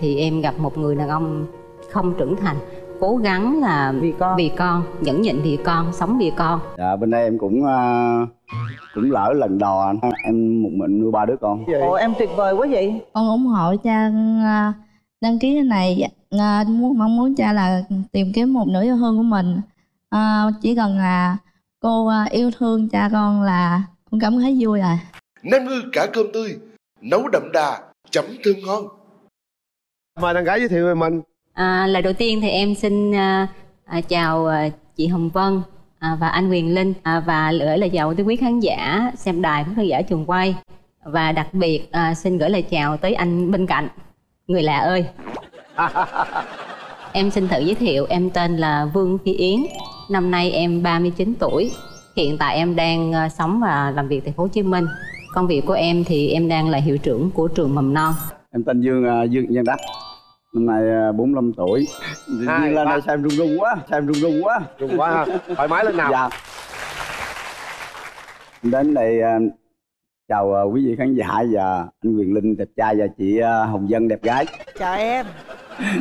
thì em gặp một người đàn ông không trưởng thành cố gắng là vì con. vì con nhẫn nhịn vì con sống vì con. Dạ bên đây em cũng uh, cũng lỡ lần đò em một mình nuôi ba đứa con. Ồ em tuyệt vời quá vậy? Con ủng hộ cha à, đăng ký cái này. À, muốn mong muốn cha là tìm kiếm một nửa yêu thương của mình. À, chỉ cần là cô à, yêu thương cha con là con cảm thấy vui rồi. Nem ngư cả cơm tươi nấu đậm đà chấm thơm ngon mời đàn gái giới thiệu về mình. À, lời đầu tiên thì em xin à, à, chào à, chị Hồng Vân à, và anh Quyền Linh. À, và gửi lời chào tới quý khán giả xem đài khán giả trường quay. Và đặc biệt à, xin gửi lời chào tới anh bên cạnh người lạ ơi. Em xin tự giới thiệu em tên là Vương Phi Yến. Năm nay em 39 tuổi. Hiện tại em đang à, sống và làm việc tại phố Hồ Chí Minh. Công việc của em thì em đang là hiệu trưởng của trường mầm non em tên Dương uh, Dương Văn Đắc. Năm nay uh, 45 tuổi. Hai, lên đây xem rung rung quá xem rung rung quá. Rung quá ha. Thoải mái lên nào. Dạ. Đến đây uh, chào uh, quý vị khán giả và anh Quyền Linh đẹp trai và chị uh, Hồng Vân đẹp gái. Chào em.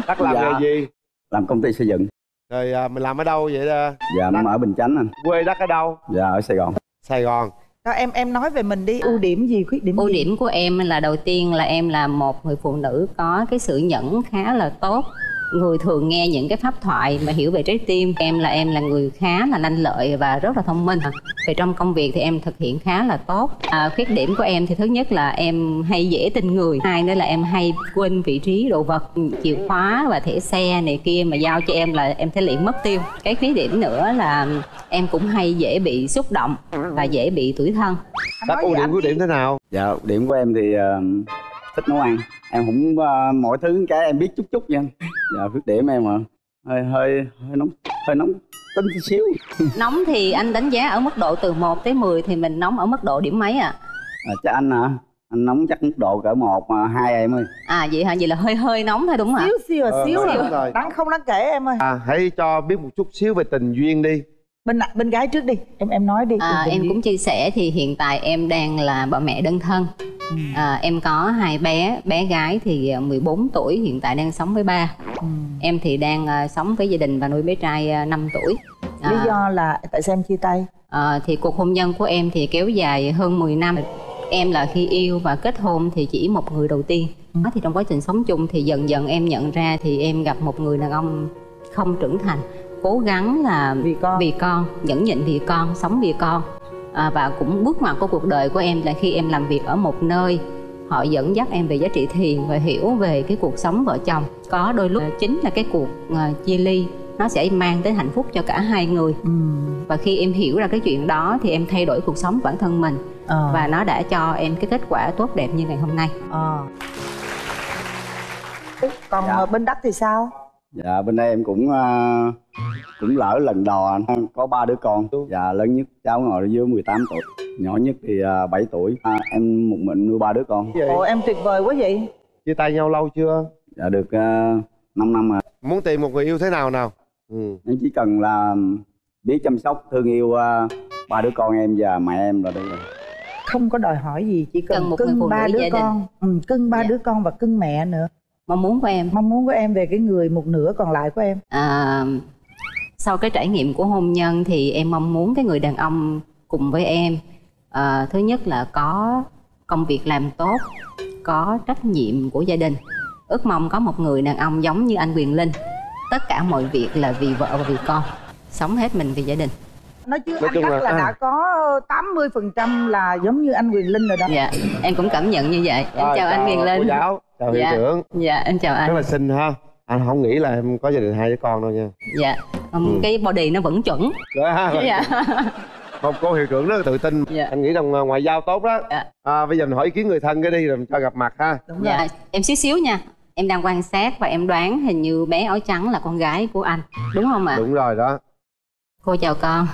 Đắc làm Dạ. nghề gì? Làm công ty xây dựng. Rồi à, mình làm ở đâu vậy à? dạ em ở Bình Chánh anh. Quê đắc ở đâu? Dạ ở Sài Gòn. Sài gòn Đó, em em nói về mình đi. Ưu điểm gì khuyết điểm ưu gì? điểm của em là đầu tiên là em là một người phụ nữ có cái sự nhẫn khá là tốt. Người thường nghe những cái pháp thoại mà hiểu về trái tim. Em là em là người khá là lanh lợi và rất là thông minh về trong công việc thì em thực hiện khá là tốt. À, khuyết điểm của em thì thứ nhất là em hay dễ tin người hai nữa là em hay quên vị trí đồ vật chìa khóa và thẻ xe này kia mà giao cho em là em sẽ liền mất tiêu. Cái khuyết điểm nữa là em cũng hay dễ bị xúc động và dễ bị tủi thân. Nói ưu điểm khuyết đi. điểm thế nào? Dạ điểm của em thì uh, thích nấu ăn. Em cũng uh, mọi thứ cái em biết chút chút nha. Dạ khuyết điểm em mà hơi hơi hơi nóng hơi nóng tính tí xíu. Nóng thì anh đánh giá ở mức độ từ 1 tới 10 thì mình nóng ở mức độ điểm mấy ạ? À, chắc anh hả? Anh nóng chắc mức độ cỡ một mà hai em ơi. À? vậy hả? Vậy là hơi hơi nóng thôi đúng không ạ? Xíu xíu à, Ờ, xíu à. rồi. đáng không đáng kể em ơi. À hãy cho biết một chút xíu về tình duyên đi bên bên gái trước đi em em nói đi À, em gì? cũng chia sẻ thì hiện tại em đang là bà mẹ đơn thân Ừ. à, em có hai bé bé gái thì à, 14 tuổi hiện tại đang sống với ba Ừ. em thì đang à, sống với gia đình và nuôi bé trai à, 5 tuổi lý À, do là tại sao em chia tay à, thì cuộc hôn nhân của em thì kéo dài hơn 10 năm em là khi yêu và kết hôn thì chỉ một người đầu tiên Ừ. thì trong quá trình sống chung thì dần dần em nhận ra thì em gặp một người đàn ông không trưởng thành cố gắng là vì con vì con nhẫn nhịn vì con sống vì con à, và cũng bước ngoặt của cuộc đời của em là khi em làm việc ở một nơi họ dẫn dắt em về giá trị thiền và hiểu về cái cuộc sống vợ chồng có đôi lúc chính là cái cuộc à, chia ly nó sẽ mang tới hạnh phúc cho cả hai người ừ. và khi em hiểu ra cái chuyện đó thì em thay đổi cuộc sống bản thân mình ờ. và nó đã cho em cái kết quả tốt đẹp như ngày hôm nay ờ. còn Dạ. ờ, bên đất thì sao dạ bên đây em cũng uh, cũng lỡ lần đò có ba đứa con. Dạ lớn nhất cháu ngồi dưới 18 tuổi. Nhỏ nhất thì uh, 7 tuổi. À, em một mình nuôi ba đứa con. Ồ em tuyệt vời quá vậy? Chia tay nhau lâu chưa? Dạ được uh, 5 năm rồi. Muốn tìm một người yêu thế nào nào? Ừ. em chỉ cần là biết chăm sóc thương yêu uh, ba đứa con em và mẹ em là được rồi. Không có đòi hỏi gì chỉ cần, Cần một người cưng phụ ba đứa đình. con. Ừ, cưng ba Dạ. đứa con và cưng mẹ nữa. Mong muốn của em. Mong muốn của em về cái người một nửa còn lại của em. À, sau cái trải nghiệm của hôn nhân thì em mong muốn cái người đàn ông cùng với em à, thứ nhất là có công việc làm tốt có trách nhiệm của gia đình. Ước mong có một người đàn ông giống như anh quyền linh. Tất cả mọi việc là vì vợ và vì con. Sống hết mình vì gia đình. Nói chứ Nói anh chung đắc là- là, à. đã có 80 phần trăm là giống như anh quyền linh rồi đó. Dạ em cũng cảm nhận như vậy. Em Rồi, chào anh quyền cô linh. giáo chào hiệu Dạ. trưởng. Dạ em chào rất anh. là xinh ha anh không nghĩ là em có gia đình hai đứa con đâu nha dạ um, Ừ. cái body nó vẫn chuẩn rồi ha dạ một cô hiệu trưởng rất là tự tin Dạ. anh nghĩ rằng à, ngoại giao tốt đó Dạ. à, bây giờ mình hỏi ý kiến người thân cái đi rồi mình cho gặp mặt ha đúng rồi Dạ, em xíu xíu nha. Em đang quan sát và em đoán hình như bé áo trắng là con gái của anh. Đúng không ạ? đúng rồi đó Cô chào con.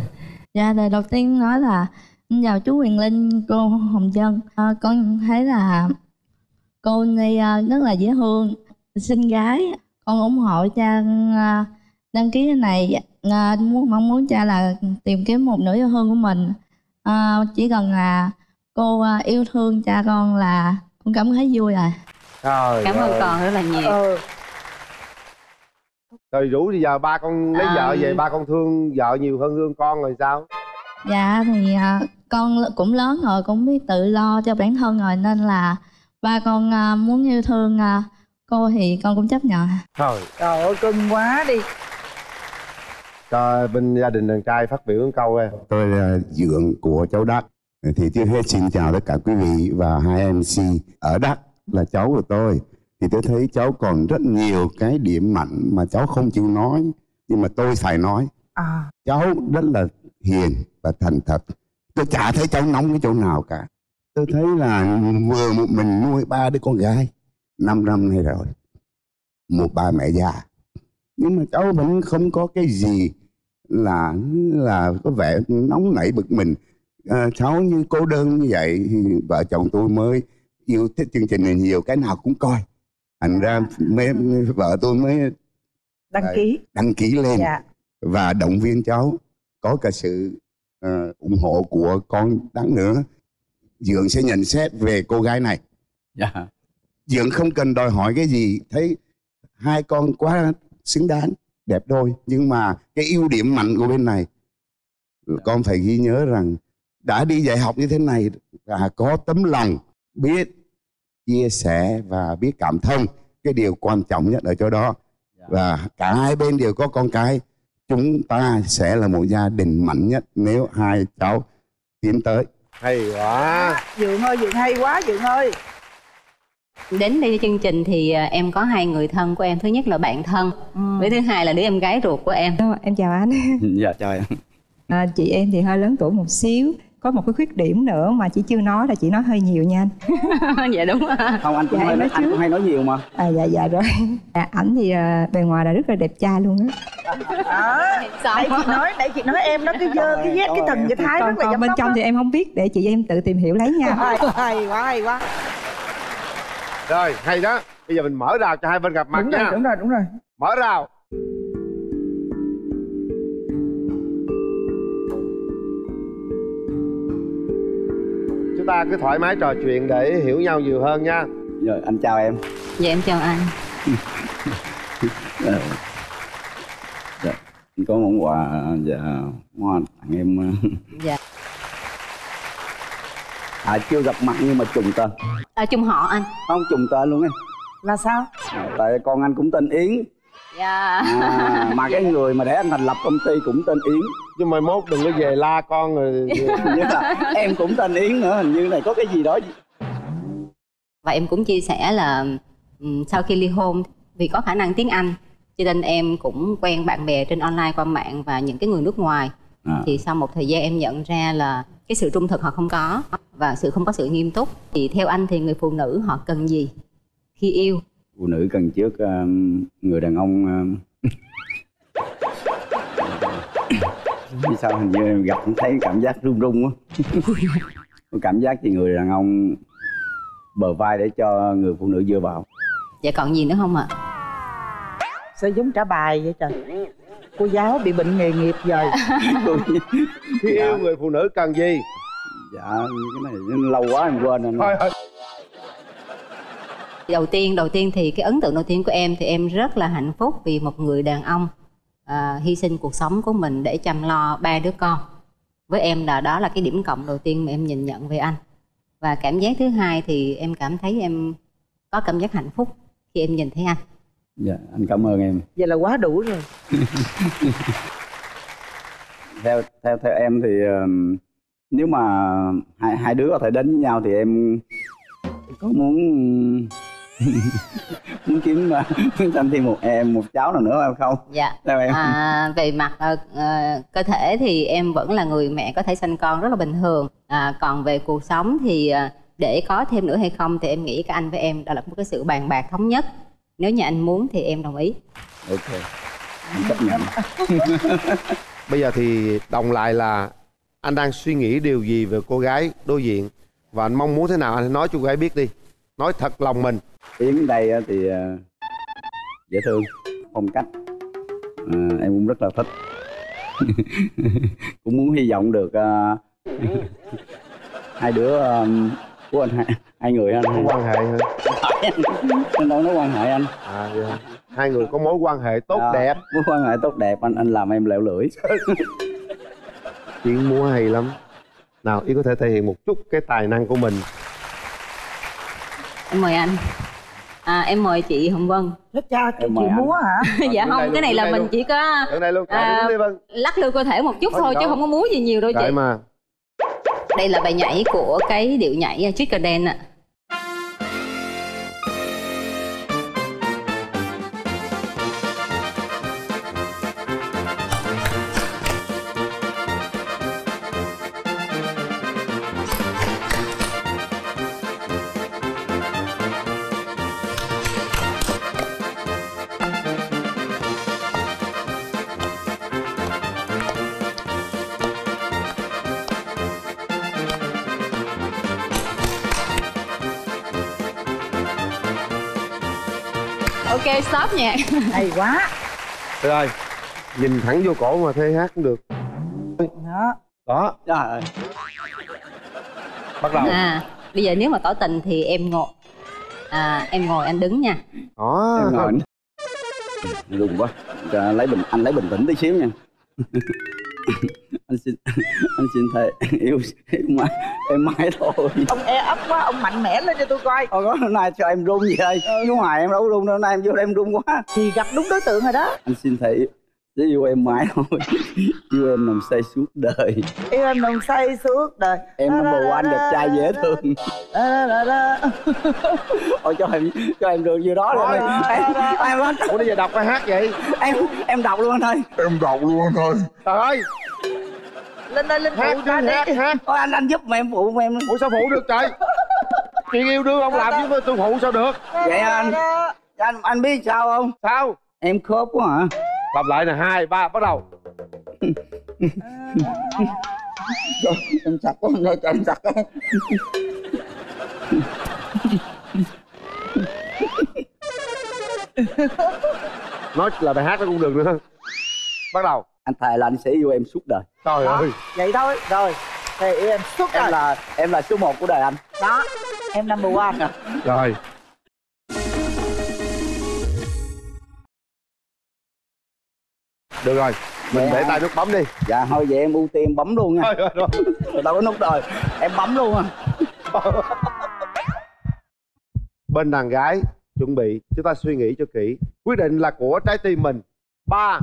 dạ lời đầu tiên nói là xin chào chú Quyền Linh cô Hồng Vân à, con thấy là cô này rất là dễ thương xinh gái con ủng hộ cha à, đăng ký cái này. À, muốn mong muốn cha là tìm kiếm một nửa yêu thương của mình. À, chỉ cần là cô à, yêu thương cha con là con cảm thấy vui rồi Trời cảm ơn con rất là nhiều. Ờ rồi rủ thì giờ ba con lấy À. vợ về ba con thương vợ nhiều hơn thương con rồi sao? Dạ thì à, con cũng lớn rồi cũng biết tự lo cho bản thân rồi nên là ba con à, muốn yêu thương à, cô thì con cũng chấp nhận. Trời trời ơi cưng quá đi. Cho bên gia đình đàn trai phát biểu một câu em tôi là dượng của cháu Đắc. Thì trước hết xin chào tất cả quý vị và hai MC ở Đắc là cháu của tôi. Thì tôi thấy cháu còn rất nhiều cái điểm mạnh mà cháu không chịu nói nhưng mà tôi phải nói. À. Cháu rất là hiền và thành thật. Tôi chả thấy cháu nóng cái chỗ nào cả. Tôi thấy là vừa một mình nuôi ba đứa con gái năm năm nay rồi. Một ba mẹ già. Nhưng mà cháu vẫn không có cái gì là là có vẻ nóng nảy bực mình. À, cháu như cô đơn như vậy thì vợ chồng tôi mới yêu thích chương trình này nhiều cái nào cũng coi. Thành ra mới, vợ tôi mới đăng ký. đăng ký lên. Dạ. Và động viên cháu có cả sự ờ, ủng hộ của con đáng nữa. Dượng sẽ nhận xét về cô gái này. Dạ dượng không cần đòi hỏi cái gì. Thấy hai con quá xứng đáng đẹp đôi. Nhưng mà cái ưu điểm mạnh của bên này con phải ghi nhớ rằng đã đi dạy học như thế này là có tấm lòng biết chia sẻ và biết cảm thông. Cái điều quan trọng nhất ở chỗ đó. Và cả hai bên đều có con cái. Chúng ta sẽ là một gia đình mạnh nhất nếu hai cháu tiến tới. Hay quá. Dượng ơi dượng hay quá dượng ơi đến đây chương trình thì à, em có hai người thân của em. Thứ nhất là bạn thân Ừ. với thứ hai là đứa em gái ruột của em. Ờ, em chào anh. Dạ chào em. À, chị em thì hơi lớn tuổi một xíu có một cái khuyết điểm nữa mà chị chưa nói là chị nói hơi nhiều nha anh. Dạ đúng không anh cũng Dạ, hay nói, anh cũng hay nói nhiều mà. À dạ dạ rồi. À, ảnh thì à, bề ngoài là rất là đẹp trai luôn á. Đó nãy chị nói nãy chị nói em nó cái dơ cái vét cái thần cái thái còn, rất là còn bên trong đó. thì em không biết để chị em tự tìm hiểu lấy nha. Hay quá hay quá rồi hay đó. Bây giờ mình mở rào cho hai bên gặp mặt đúng nha. rồi đúng rồi đúng rồi. Mở rào. Chúng ta cứ thoải mái trò chuyện để hiểu nhau nhiều hơn nha. Rồi anh chào em. Dạ em chào anh. Ờ. dạ anh có món quà dạ hoa tặng em ờ, dạ. À chưa gặp mặt nhưng mà trùng tên à, chung họ anh. Không trùng tên luôn em là sao? À, tại con anh cũng tên Yến. Dạ. À, mà cái người mà để anh thành lập công ty cũng tên Yến. Chứ mai mốt đừng có về la con rồi. Như là em cũng tên Yến nữa hình như này có cái gì đó. Và em cũng chia sẻ là sau khi ly hôn vì có khả năng tiếng Anh cho nên em cũng quen bạn bè trên online qua mạng và những cái người nước ngoài. À, thì sau một thời gian em nhận ra là cái sự trung thực họ không có và sự không có sự nghiêm túc thì theo anh thì người phụ nữ họ cần gì khi yêu? Phụ nữ cần trước ờ, người đàn ông ờ, Vì sao hình như gặp cũng thấy cảm giác run run quá. Có cảm giác thì người đàn ông bờ vai để cho người phụ nữ dựa vào? Dạ còn gì nữa không ạ? Sao giống trả bài vậy trời cô giáo bị bệnh nghề nghiệp rồi. Khi yêu người phụ nữ cần gì? Dạ cái này lâu quá em quên rồi thôi thôi. Đầu tiên đầu tiên thì cái ấn tượng đầu tiên của em thì em rất là hạnh phúc vì một người đàn ông à, hy sinh cuộc sống của mình để chăm lo ba đứa con. Với em là đó là cái điểm cộng đầu tiên mà em nhìn nhận về anh. Và cảm giác thứ hai thì em cảm thấy em có cảm giác hạnh phúc khi em nhìn thấy anh dạ anh cảm ơn em. Vậy là quá đủ rồi. Theo theo theo em thì ờm, nếu mà hai hai đứa có thể đến với nhau thì em có muốn muốn kiếm ờ, muốn sanh thêm một em một cháu nào nữa hay không? Dạ. Theo em. À, về mặt ờ, cơ thể thì em vẫn là người mẹ có thể sanh con rất là bình thường. À, còn về cuộc sống thì ờ, để có thêm nữa hay không thì em nghĩ cả anh với em đó là một cái sự bàn bạc thống nhất nếu như anh muốn thì em đồng ý. Ok. Anh chấp nhận. Bây giờ thì đồng lại là anh đang suy nghĩ điều gì về cô gái đối diện? Và anh mong muốn thế nào? Anh nói cho cô gái biết đi. Nói thật lòng mình. Yến đây thì ờ, dễ thương phong cách. Ờ, em cũng rất là thích. Cũng muốn hy vọng được ờ, hai đứa ờ, của anh hai, hai người anh có quan hệ hả? Anh đâu nói quan hệ anh. À vậy hả? hai người có mối quan hệ tốt À, đẹp. mối quan hệ tốt đẹp anh anh làm em lẹo lưỡi. Tiếng múa hay lắm. Nào ý có thể thể hiện một chút cái tài năng của mình. Em mời anh. À, em mời chị hồng vân. Chết cha chị anh. múa hả? Dạ đứng không đây cái này là mình luôn. chỉ có ở đây luôn À, à, đi lắc lư cơ thể một chút Thôi chứ không có múa gì nhiều đâu chị. mà. Đây là bài nhảy của cái điệu nhảy Chicken Dance ạ. ok nhạc hay quá. Rồi nhìn thẳng vô cổ mà thê hát cũng được. Đó. Đó. Trời ơi. Bắt đầu. À bây giờ nếu mà tỏ tình thì em ngồi. À, em ngồi anh đứng nha. Đó. Em ngồi rùng quá. Chờ, lấy bình anh lấy bình tĩnh tí xíu nha anh xin anh xin thề yêu yêu mãi em mãi thôi. Ông e ấp quá ông mạnh mẽ lên cho tôi coi. Thôi có hôm nay cho em run gì ơi. Chú hoài em đâu run đâu hôm nay em vô đây em run quá. Thì gặp đúng đối tượng rồi đó. Anh xin thề sẽ yêu em mãi thôi yêu em nằm say suốt đời. Yêu em nồng say suốt đời. Em number one đẹp trai dễ thương. Đó, đó, đó, đó. thôi cho em cho em được nhiêu đó rồi. Em em em, ủa bây giờ đọc bài hát vậy? em em đọc luôn anh ơi em đọc luôn thôi. Trời ơi. Lên đây lên hát phụ chứ ra hát đi. hát thôi anh anh giúp mà em phụ em ủa sao phụ được trời? Chuyện yêu đương ông làm chứ tôi phụ sao được? Vậy anh anh anh biết sao không? Sao? Em khớp quá hả lặp lại nè hai ba bắt đầu. Em sặc quá anh ơi em sặc quá. Nói là bài hát nó cũng được nữa. Bắt đầu. Anh thề là anh sẽ yêu em suốt đời. Trời Đó. ơi. Vậy thôi rồi. Thì yêu em suốt em đời. là em là số một của đời anh. Đó em number one. Rồi được rồi mình Dạ. để tay nút bấm đi. Dạ thôi vậy em ưu tiên bấm luôn nha. Người ta có nút rồi em bấm luôn à. Bên đàn gái chuẩn bị chúng ta suy nghĩ cho kỹ. Quyết định là của trái tim mình. Ba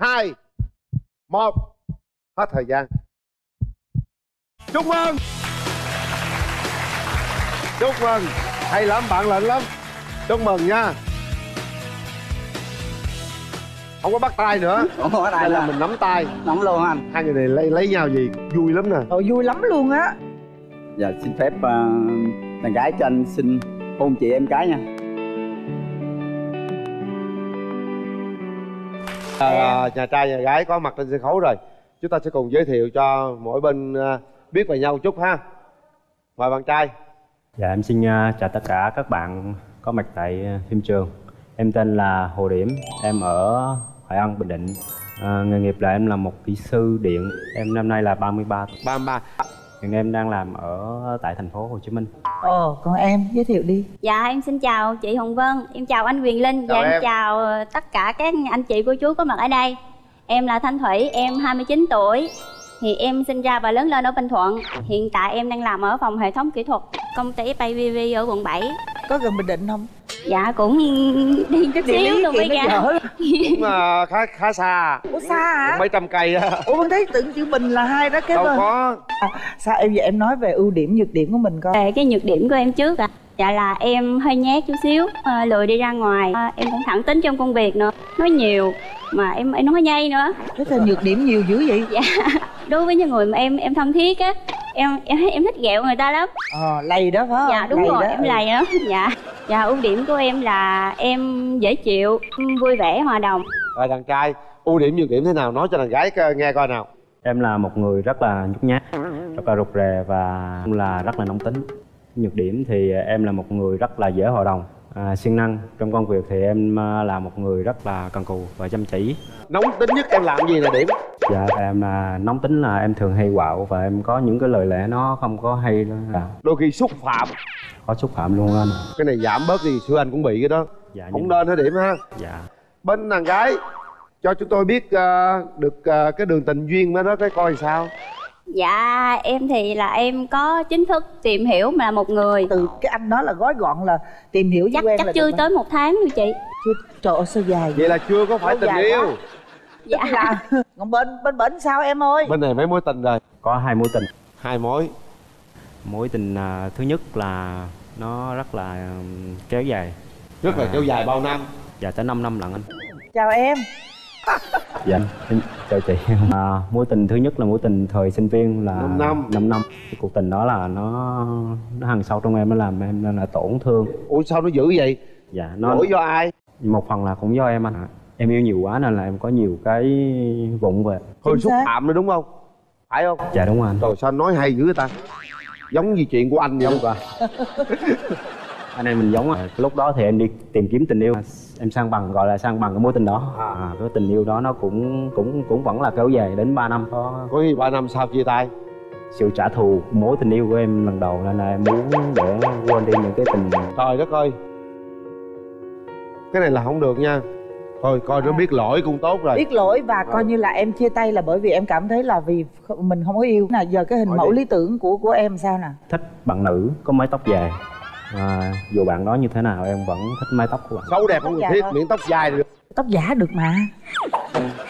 hai một hết thời gian. Chúc mừng! Chúc mừng! Hay lắm bạn lệnh lắm. Chúc mừng nha không có bắt tay nữa. Không có đây đây là mình nắm tay. Nắm luôn anh? Hai người này lấy lấy nhau gì? Vui lắm nè. Ồ, vui lắm luôn á. Dạ xin phép uh, đàn gái cho anh xin hôn chị em cái nha. À, nhà trai nhà gái có mặt trên sân khấu rồi. Chúng ta sẽ cùng giới thiệu cho mỗi bên à, biết về nhau một chút ha. Mời bạn trai. Dạ em xin uh, chào tất cả các bạn có mặt tại phim trường. Em tên là Hồ Điểm, em ở Hoài Ân, Bình Định. À, nghề nghiệp là em là một kỹ sư điện. Em năm nay là 33 tuổi. ba ba Hiện em đang làm ở tại thành phố Hồ Chí Minh. ồ còn em giới thiệu đi Dạ em xin chào chị Hồng Vân, em chào anh Quyền Linh Chào và em, em. chào tất cả các anh chị cô chú có mặt ở đây. Em là Thanh Thủy, em 29 tuổi. Thì em sinh ra và lớn lên ở Bình Thuận. Hiện tại em đang làm ở phòng hệ thống kỹ thuật công ty FAVV ở quận 7. có gần bình định không Dạ cũng đi chút xíu luôn dở lắm. cũng à, khá khá xa ủa xa hả cũng mấy trăm cây á ủa con thấy tưởng chữ bình là hai đó cái đâu bên có sao em vậy em nói về ưu điểm nhược điểm của mình coi Về cái nhược điểm của em trước ạ. Dạ là em hơi nhát chút xíu, à, lười đi ra ngoài. À, em cũng thẳng tính trong công việc nữa, nói nhiều mà em em nói nhây nữa. thế thì nhược điểm nhiều dữ vậy dạ đối với những người mà em em thân thiết á em em em thích ghẹo người ta lắm ờ lầy đó phải không dạ đúng Lầy rồi đó, em ừ. lầy lắm dạ dạ ưu điểm của em là em dễ chịu vui vẻ hòa đồng rồi đàn trai ưu điểm nhược điểm thế nào nói cho đàn gái coi- nghe coi nào Em là một người rất là nhút nhát, rất là rụt rè và là rất là nóng tính. Nhược điểm thì em là một người rất là dễ hòa đồng, à, siêng năng. Trong công việc thì em à, là một người rất là cần cù và chăm chỉ. nóng tính nhất em làm gì là điểm? Dạ em là nóng tính là em thường hay quạo và em có những cái lời lẽ nó không có hay đó. Dạ, đôi khi xúc phạm. Có xúc phạm luôn anh cái này giảm bớt đi xưa anh cũng bị cái đó. Dạ không nên hết điểm ha? Dạ. Bên đàn gái cho chúng tôi biết ờ, được ờ, cái đường tình duyên với đó cái coi sao Dạ em thì là em có chính thức tìm hiểu mà là một người. Từ cái anh đó là gói gọn là tìm hiểu Chắc với quen chắc là chưa tới một tháng nữa chị. Chưa trời ơi sao dài vậy là chưa có phải Lâu tình yêu. quá. Dạ. Là còn bên bên bển sao em ơi? Bên này mấy mối tình rồi? Có hai mối tình. Hai mối. Mối tình à, thứ nhất là nó rất là ừm, kéo dài. Rất là À. kéo dài bao năm? Dạ tới 5 năm lận anh. Chào em dạ em chào chị. À, mối tình thứ nhất là mối tình thời sinh viên là Năm năm. 5 năm. Cái cuộc tình đó là nó nó hằn sâu trong em nó làm em nên là tổn thương. Ủa sao nó dữ vậy? Dạ nó lỗi do ai? Một phần là cũng do em anh ạ. Em yêu nhiều quá nên là em có nhiều cái vụng về. Hơi xúc phạm nữa đúng không? Phải không? Dạ đúng rồi anh. Rồi sao nói hay dữ ta? Giống như chuyện của anh vậy giống đó. anh em mình giống á. Cái lúc đó thì em đi tìm kiếm tình yêu. Em sang bằng gọi là sang bằng cái mối tình đó. À, cái tình yêu đó nó cũng cũng cũng vẫn là kéo dài đến 3 năm. Có có khi ba năm sau chia tay. Sự trả thù mối tình yêu của em lần đầu nên là em muốn để quên đi những cái tình trời đất ơi. Cái này là không được nha. Thôi coi nó biết lỗi cũng tốt rồi. Biết lỗi và coi như là em chia tay là bởi vì em cảm thấy là vì mình không có yêu. Nè giờ cái hình Hỏi mẫu đi. lý tưởng của của em sao nè? Thích bạn nữ có mái tóc dài à, dù bạn đó như thế nào em vẫn thích mái tóc của bạn. Xấu đẹp không cần dài thiết thôi. miễn tóc dài được. Tóc giả được mà.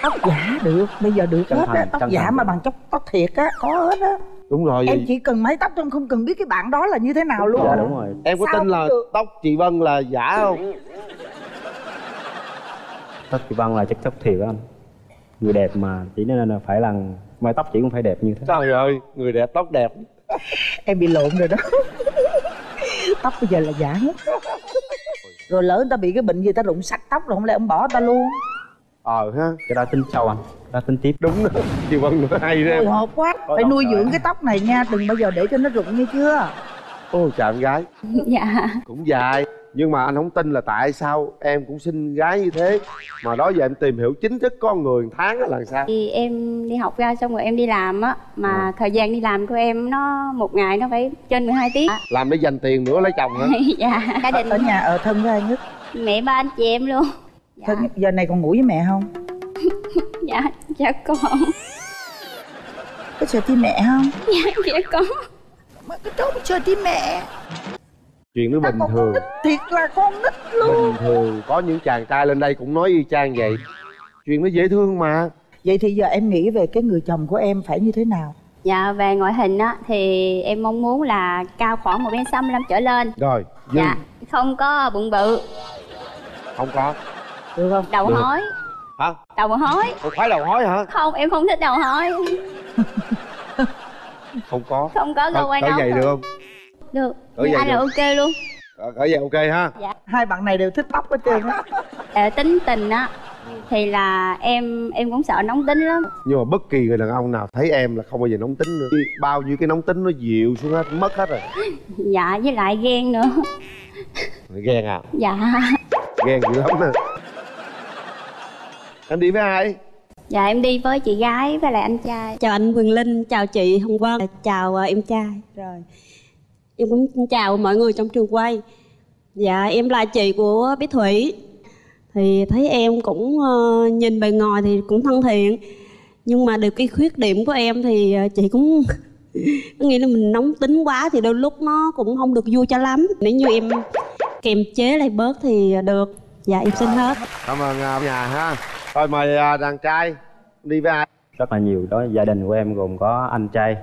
Tóc giả được bây giờ được Chân hết thành, á tóc giả mà bằng tóc tóc thiệt á có hết á. Đúng rồi. Em chỉ cần mái tóc thôi em không cần biết cái bạn đó là như thế nào luôn. dạ đúng rồi. Em có Sao tin là được. tóc chị Vân là giả không? Tóc chị Văn là chất tóc thiệt á anh. Người đẹp mà chỉ nên là phải là mái tóc chỉ cũng phải đẹp như thế. Trời ơi người đẹp tóc đẹp. Em bị lộn rồi đó tóc bây giờ là giả hết. Rồi lỡ người ta bị cái bệnh gì ta rụng sạch tóc rồi không lẽ ông bỏ ta luôn? Ờ ha. Cái đó tính sau anh cái đó tính tiếp. Đúng đó chị Vân nói hay đó. Hồi hộp quá. Có phải nuôi dưỡng cái tóc này nha đừng bao giờ để cho nó rụng như chưa. Ô chà em gái. Dạ. Cũng dài nhưng mà anh không tin là tại sao em cũng xinh gái như thế. Mà đó giờ em tìm hiểu chính thức con người một tháng á là sao? Thì em đi học ra xong rồi em đi làm á Mà thời gian đi làm của em nó một ngày nó phải trên 12 tiếng. Làm để dành tiền nữa lấy chồng hả? Dạ. Gia đình. Ở nhà ở thân với ai nhất? Mẹ ba anh chị em luôn. Dạ, thân giờ này còn ngủ với mẹ không? Dạ, dạ con. Có sợ tim mẹ không? Dạ, dạ con. Mà cái trốn sợ tim mẹ chuyện nó bình thường. nít thiệt là con nít luôn. Bình thường. Có những chàng trai lên đây cũng nói y chang vậy. Chuyện nó dễ thương mà. Vậy thì giờ em nghĩ về cái người chồng của em phải như thế nào? Dạ về ngoại hình á thì em mong muốn là cao khoảng một m sáu trở lên. Rồi dừng Dạ không có bụng bự. Không có. Được không? Đầu Được. hói. Hả? Đầu hói. Không phải đầu hói hả? Không em không thích đầu hói. Không có. Không có quay cỡ nóng vậy được không được. Vậy anh là ok luôn. Cỡ vậy ok ha. Hai bạn này đều thích tóc hết trơn á. Ờ, tính tình á thì là em em cũng sợ nóng tính lắm. Nhưng mà bất kỳ người đàn ông nào thấy em là không bao giờ nóng tính nữa. Bao nhiêu cái nóng tính nó dịu xuống hết mất hết rồi. Dạ với lại ghen nữa. Ghen à? Dạ. Ghen dữ lắm nè. Em đi với ai? Dạ em đi với chị gái với lại anh trai. Chào anh Quyền Linh, chào chị Hồng Vân, chào ờ, em trai. Rồi. Em cũng chào mọi người trong trường quay. Dạ em là chị của Bí Thủy. Thì thấy em cũng ờ, nhìn bề ngoài thì cũng thân thiện. Nhưng mà được cái khuyết điểm của em thì ờ, chị cũng có nghĩa là mình nóng tính quá thì đôi lúc nó cũng không được vui cho lắm. Nếu như em kiềm chế lại bớt thì được. Dạ em xin hết. cảm ơn à, nhà ha thôi mời à, đàn trai đi với ai rất là nhiều đó gia đình của em gồm có anh trai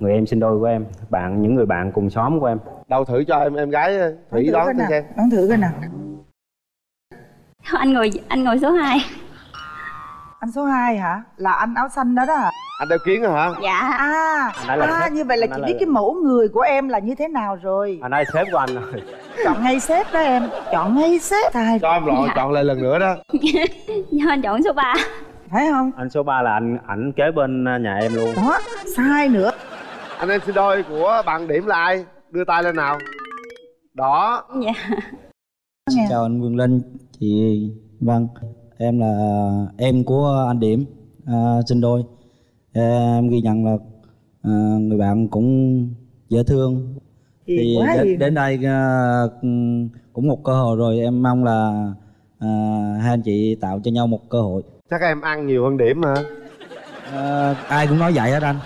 người em sinh đôi của em bạn những người bạn cùng xóm của em. Đâu thử cho em em gái thủy thử đó coi thử xem. đón thử coi nào. Anh ngồi anh ngồi số 2 anh số 2 hả? Là anh áo xanh đó đó hả? Anh đeo kiến hả? Dạ. À, là à như vậy là Anh chị biết là- cái mẫu người của em là như thế nào rồi. Anh ấy sếp của anh rồi. Chọn ngay sếp đó em chọn ngay sếp. Thay cho em lội Dạ. chọn lại lần nữa đó. Do anh chọn số 3 phải không? Anh số 3 là anh ảnh kế bên nhà em luôn. Đó sai nữa anh em sinh đôi của bạn điểm là ai? Đưa tay lên nào. Đó dạ. Xin chào anh Quyền Linh, chị Vân. Em là em của anh Điểm, à, sinh đôi. Em ghi nhận là à, người bạn cũng dễ thương. Hiền thì quá đến, đến đây à, cũng một cơ hội rồi. Em mong là à, hai anh chị tạo cho nhau một cơ hội. Chắc em ăn nhiều hơn điểm hả à, ai cũng nói vậy hết anh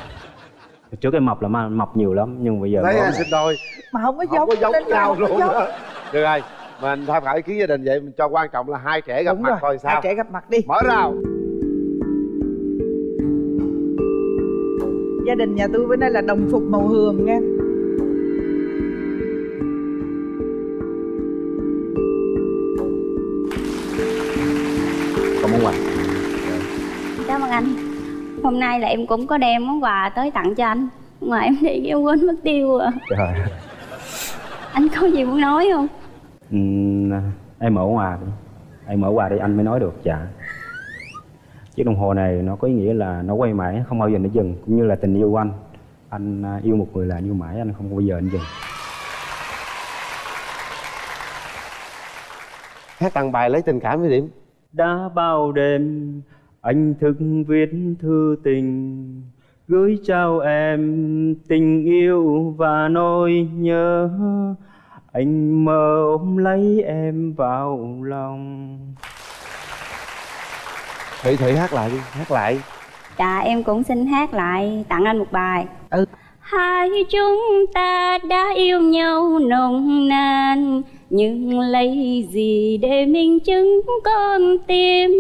trước em mập là mập nhiều lắm nhưng bây giờ có- anh sinh đôi mà không có không giống có giống nhau không luôn giống. á được rồi mình tham khảo ý kiến gia đình vậy mình cho quan trọng là hai trẻ gặp Đúng mặt rồi, thôi sao? hai trẻ gặp mặt đi. Mở rào. Gia đình nhà tôi bữa nay là đồng phục màu hường nha. Có món quà cảm ơn anh hôm nay là em cũng có đem món quà tới tặng cho anh. Mà em đi em quên mất tiêu à. Trời. Anh có gì muốn nói không? Ừm, em mở quà đi. Em mở quà đi anh mới nói được dạ. Chiếc đồng hồ này nó có ý nghĩa là nó quay mãi không bao giờ nó dừng cũng như là tình yêu của anh. Anh à, yêu một người là anh yêu mãi anh không bao giờ anh dừng. Hát tặng bài lấy tình cảm với điểm. Đã bao đêm anh thức viết thư tình gửi trao em tình yêu và nỗi nhớ. Anh mơ ôm lấy em vào lòng. Thủy thủy hát lại đi hát lại. Dạ em cũng xin hát lại tặng anh một bài. Ừ. Hai chúng ta đã yêu nhau nồng nàn nhưng lấy gì để minh chứng con tim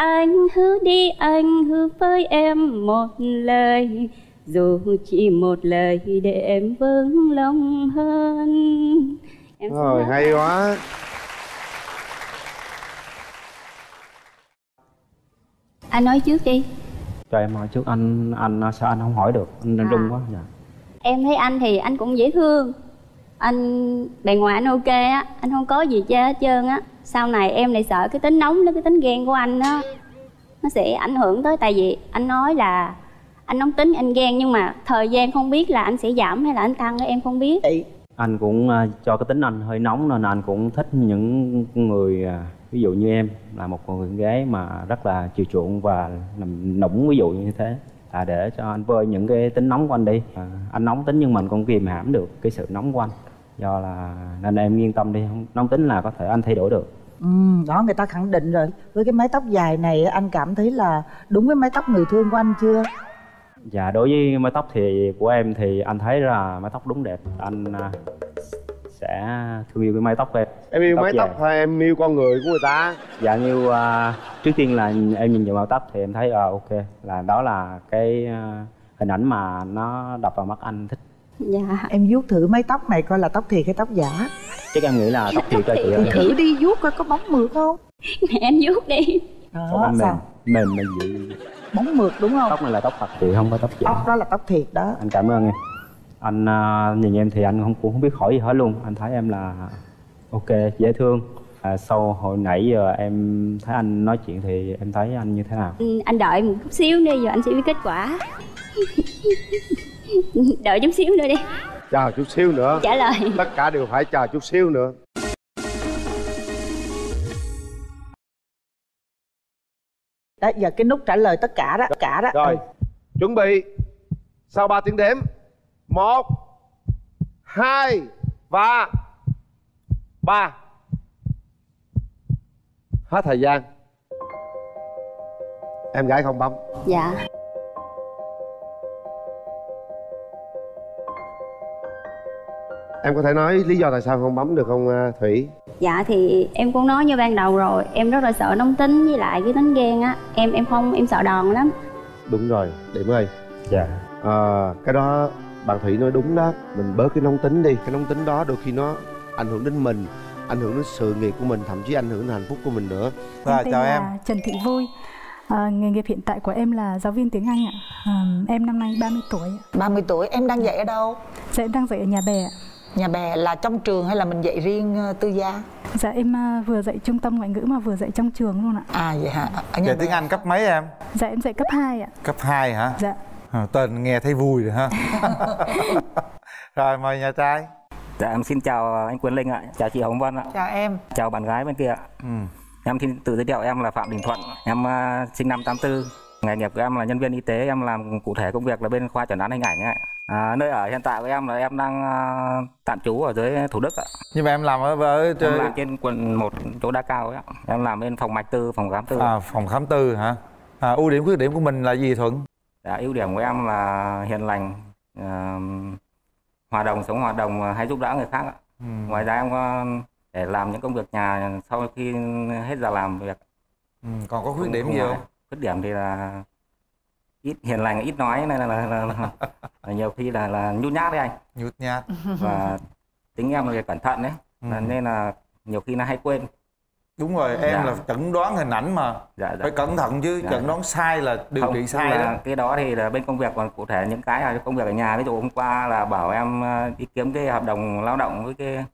anh hứa đi anh hứa với em một lời. Dù chỉ một lời để em vững lòng hơn. Em rồi hay quá. Anh nói trước đi. Cho em hỏi trước anh anh sao anh không hỏi được? Anh À. run quá dạ. Em thấy anh thì anh cũng dễ thương. Anh bề ngoài anh ok á anh không có gì chơi hết trơn á sau này em lại sợ cái tính nóng đó cái tính ghen của anh á nó sẽ ảnh hưởng tới tại vì anh nói là anh nóng tính anh ghen nhưng mà thời gian không biết là anh sẽ giảm hay là anh tăng em không biết. Anh cũng à, cho cái tính anh hơi nóng nên anh cũng thích những người à, ví dụ như em là một người con gái mà rất là chiều chuộng và làm nũng ví dụ như thế. À, để cho anh vơi những cái tính nóng của anh đi. À, anh nóng tính nhưng mình còn kìm hãm được cái sự nóng của anh. Do là nên em yên tâm đi nóng tính là có thể anh thay đổi được Ừ, đó người ta khẳng định rồi. Với cái mái tóc dài này anh cảm thấy là đúng với mái tóc người thương của anh chưa? Dạ đối với mái tóc thì của em thì anh thấy là mái tóc đúng đẹp. Anh à, sẽ thương yêu cái mái tóc của em. Em yêu mái dài. tóc hay em yêu con người của người ta? Dạ như à, trước tiên là em nhìn vào mái tóc thì em thấy à, ok. Là đó là cái à, hình ảnh mà nó đập vào mắt anh thích dạ. Em vuốt thử mái tóc này coi là tóc thiệt hay tóc giả. Chắc em nghĩ là tóc thiệt cho chị Thì thử đi vuốt coi có bóng mượt không? Mẹ anh vuốt đi. Đó mềm sao? mềm mềm dịu bóng mượt đúng không? Tóc này là tóc thật chị không có tóc giả. Tóc đó là tóc thiệt đó. Anh cảm ơn em. Anh à, nhìn em thì anh không cũng không biết hỏi gì hết luôn. Anh thấy em là ok dễ thương. À, sau hồi nãy giờ em thấy anh nói chuyện thì em thấy anh như thế nào? Ừ, anh đợi một chút xíu đi rồi anh sẽ biết kết quả đợi chút xíu nữa đi. Chờ chút xíu nữa. Trả lời. Tất cả đều phải chờ chút xíu nữa. Đó giờ cái nút trả lời tất cả đó tất cả đó. Rồi Ừ. chuẩn bị. Sau 3 tiếng đếm. Một hai và ba. Hết thời gian. Em gái không bấm. Dạ em có thể nói lý do tại sao không bấm được không à, thủy dạ thì em cũng nói như ban đầu rồi em rất là sợ nóng tính với lại cái tính ghen á em em không em sợ đòn lắm đúng rồi điểm ơi dạ à, cái đó bạn thủy nói đúng đó mình bớt cái nóng tính đi cái nóng tính đó đôi khi nó ảnh hưởng đến mình ảnh hưởng đến sự nghiệp của mình thậm chí ảnh hưởng đến hạnh phúc của mình nữa Em tên là Trần Thị Vui. À, nghề nghiệp hiện tại của em là giáo viên tiếng Anh ạ. À, em năm nay 30 tuổi. 30 tuổi em đang dạy ở đâu? Dạ em đang dạy ở nhà bè ạ. Nhà bè là trong trường hay là mình dạy riêng ờ, tư gia? Dạ em à, vừa dạy trung tâm ngoại ngữ mà vừa dạy trong trường luôn ạ. À vậy hả? Ở nhà Dạy bè. tiếng Anh cấp mấy em? Dạ em dạy cấp 2 ạ. Cấp 2 hả? Dạ. À, tên nghe thấy vui rồi ha. rồi mời nhà trai. Dạ em xin chào anh Quyền Linh ạ, chào chị Hồng Vân ạ, Chào em. chào bạn gái bên kia ạ. Ừ. Em xin tự giới thiệu em là Phạm Đình Thuận, em uh, sinh năm 84, nghề nghiệp của em là nhân viên y tế em làm cụ thể công việc là bên khoa chẩn đoán hình ảnh ấy. À, nơi ở hiện tại của em là em đang uh, tạm trú ở dưới thủ đức ạ. Nhưng mà em làm ở, ở em làm trên quận một chỗ đa cao ấy ạ. Em làm bên phòng mạch tư phòng khám tư. À, phòng khám tư hả? À, ưu điểm khuyết điểm của mình là gì thuận? Dạ, ưu điểm của em là hiền lành uh, hòa đồng sống hòa đồng hay giúp đỡ người khác ạ. Ừ. ngoài ra em có để làm những công việc nhà sau khi hết giờ làm việc. Ừ, còn có khuyết điểm gì không khuyết điểm thì là ít hiền lành ít nói nên là, là, là, là, là nhiều khi là là nhút nhát đấy anh. Nhút nhát. Và tính em là cẩn thận đấy. Ừ. nên là nhiều khi nó hay quên. Đúng rồi em dạ. là chẩn đoán hình ảnh mà. Dạ, dạ. phải cẩn thận chứ dạ. chẩn đoán sai là điều Không, trị sai đó. cái đó thì là bên công việc còn cụ thể những cái là công việc ở nhà. Ví dụ hôm qua là bảo em ờ, đi kiếm cái hợp đồng lao động với cái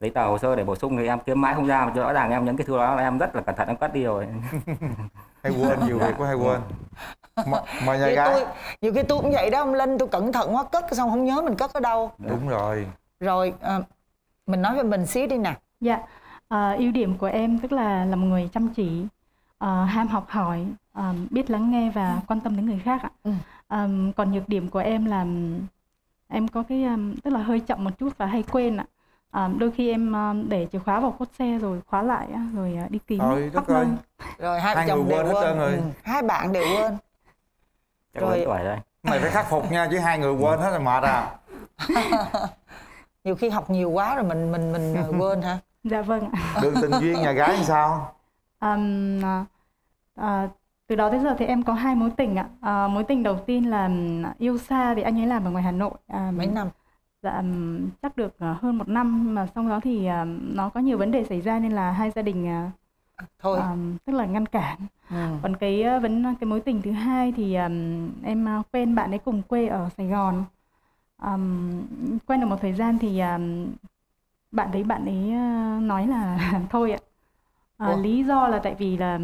giấy tờ hồ sơ để bổ sung thì em kiếm mãi không ra. Mà rõ ràng em những cái thứ đó là em rất là cẩn thận em cất đi rồi hay quên nhiều việc quá hay quên. Mà, mà nhà gái? tôi, nhiều khi tôi cũng vậy đó ông linh tôi cẩn thận quá cất xong không nhớ mình cất ở đâu. Đúng rồi. Rồi à, mình nói về mình xíu đi nè. Dạ à, ưu điểm của em tức là là một người chăm chỉ à, ham học hỏi à, biết lắng nghe và quan tâm đến người khác ạ. Ừ. à, còn nhược điểm của em là em có cái um, tức là hơi chậm một chút và hay quên ạ à, đôi khi em um, để chìa khóa vào cốt xe rồi khóa lại rồi uh, đi tìm Trời đất ơi. rồi hai, hai chồng đều quên, quên. rồi. Ừ. hai bạn đều quên. Chắc rồi. tuổi đây mày phải khắc phục nha chứ hai người quên hết là mệt à. Nhiều khi học nhiều quá rồi mình mình mình quên hả? Dạ vâng đường tình duyên nhà gái như sao? Um, uh, từ đó tới giờ thì em có hai mối tình ạ. Uh, mối tình đầu tiên là yêu xa thì anh ấy làm ở ngoài hà nội. Uh, mấy năm dạ chắc được hơn một năm mà sau đó thì uh, nó có nhiều vấn đề xảy ra nên là hai gia đình uh, thôi. um, tức là ngăn cản. Ừ. còn cái vấn cái mối tình thứ hai thì um, em quen bạn ấy cùng quê ở sài gòn. Um, quen được một thời gian thì um, bạn đấy bạn ấy nói là thôi ạ. À, lý do là tại vì là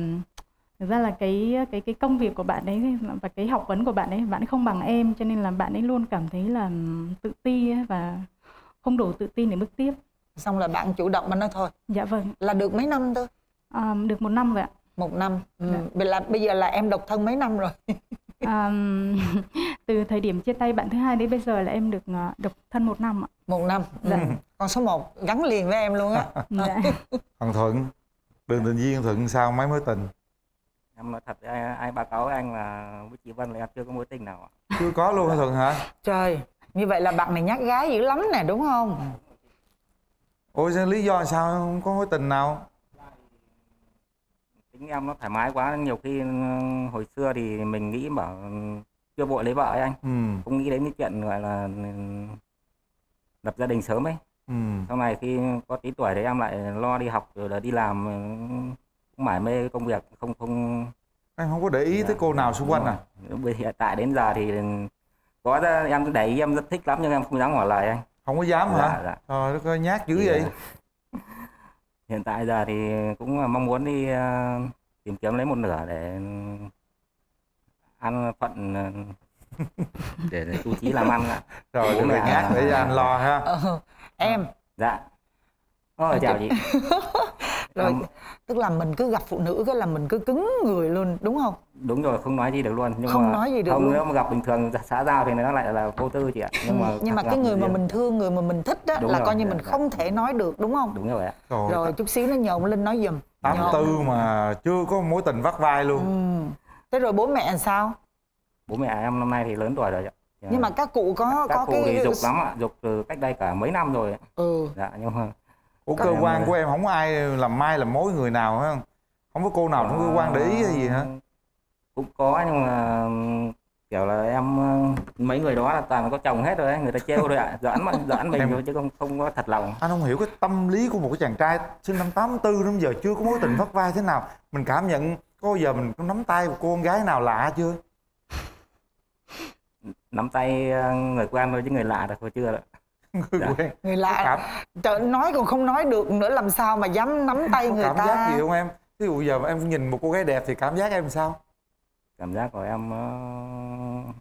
thực ra là cái cái cái công việc của bạn ấy và cái học vấn của bạn ấy bạn ấy không bằng em cho nên là bạn ấy luôn cảm thấy là tự ti và không đủ tự tin để bước tiếp xong là bạn chủ động mà nói thôi dạ vâng là được mấy năm thôi à, được một năm rồi ạ một năm ừ. dạ. là bây giờ là em độc thân mấy năm rồi à, từ thời điểm chia tay bạn thứ hai đến bây giờ là em được uh, độc thân một năm ạ một năm dạ. ừ. con số 1 gắn liền với em luôn á dạ. thằng thuận đường tình duyên thuận sao mấy mối tình em nói thật ai, ai báo cáo anh là với chị Vân là em chưa có mối tình nào ạ. Chưa có luôn hả thuận hả? Trời như vậy là bạn này nhát gái dữ lắm nè đúng không? Ôi sao lý do sao? Không có mối tình nào? Tính em nó thoải mái quá nhiều khi ừ, hồi xưa thì mình nghĩ bảo chưa vội lấy vợ ấy anh. Ừ. không nghĩ đến cái chuyện gọi là ừ, lập gia đình sớm ấy. Ừ. sau này khi có tí tuổi thì em lại lo đi học rồi là đi làm cũng mải mê công việc không không. Anh không có để ý dạ. tới cô nào xung quanh à? bây hiện tại đến giờ thì có ra em để ý em rất thích lắm nhưng em không dám ngỏ lời anh. Không có dám dạ, hả? Dạ. trời nó coi nhát dữ vậy. Hiện tại giờ thì cũng mong muốn đi uh, tìm kiếm lấy một nửa để ăn phận uh, để, tu trí làm ăn ạ. Rồi bố mẹ nhát để cho anh lo ha. Ừ. em. Dạ. Ôi, chào chị rồi um, tức là mình cứ gặp phụ nữ cái là mình cứ cứng người luôn đúng không? Đúng rồi không nói gì được luôn. Nhưng không mà nói gì được không luôn. nếu mà gặp bình thường xã giao thì nó lại là vô tư chị ạ. Nhưng mà nhưng mà cái người mà mình thương người mà mình thích đó đúng là rồi, coi như dạ, mình dạ. không thể nói được đúng không? Đúng rồi ạ. Rồi, rồi chút xíu nó nhờ linh nói giùm. tám tư mà chưa có mối tình vắt vai luôn. Ừ. thế rồi bố mẹ làm sao? Bố mẹ em năm nay thì lớn tuổi rồi ạ. Nhưng mà các cụ có các có cụ cái thì dục lắm ạ dục từ cách đây cả mấy năm rồi ừ. Dạ nhưng mà Ủa cơ quan của em không có ai làm mai làm mối người nào hả? Không? Có cô nào trong cơ quan để ý hay gì hả? Cũng có nhưng mà kiểu là em mấy người đó là toàn có chồng hết rồi người ta trêu rồi ạ giỡn mà giỡn mình thôi chứ không không có thật lòng. Anh không hiểu cái tâm lý của một cái chàng trai sinh năm 84 đến giờ chưa có mối tình vắt vai thế nào. Mình cảm nhận có giờ mình có nắm tay một cô con gái nào lạ chưa? Nắm tay ờ, người quen thôi chứ người lạ rồi chưa rồi người dạ. quen. Người lạ. Cảm... Trời, nói còn không nói được nữa làm sao mà dám nắm tay người cảm ta? cảm giác gì không em? Ví dụ giờ em nhìn một cô gái đẹp thì cảm giác em sao? Cảm giác của em uh...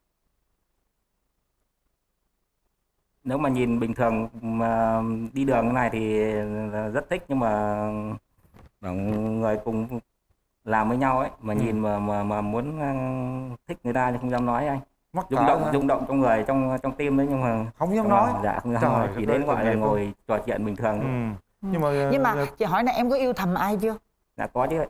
nếu mà nhìn bình thường mà đi đường thế này thì rất thích nhưng mà người cùng làm với nhau ấy mà Ừ. nhìn mà mà mà muốn ờ, thích người ta thì không dám nói anh Mắc rung động hả? rung động trong người trong trong tim đấy nhưng mà Không dám nói? dạ không dám Trời nói chỉ đến gọi là ngồi trò chuyện bình thường thôi. Ừ. nhưng mà nhưng mà chị hỏi này em có yêu thầm ai chưa dạ có chứ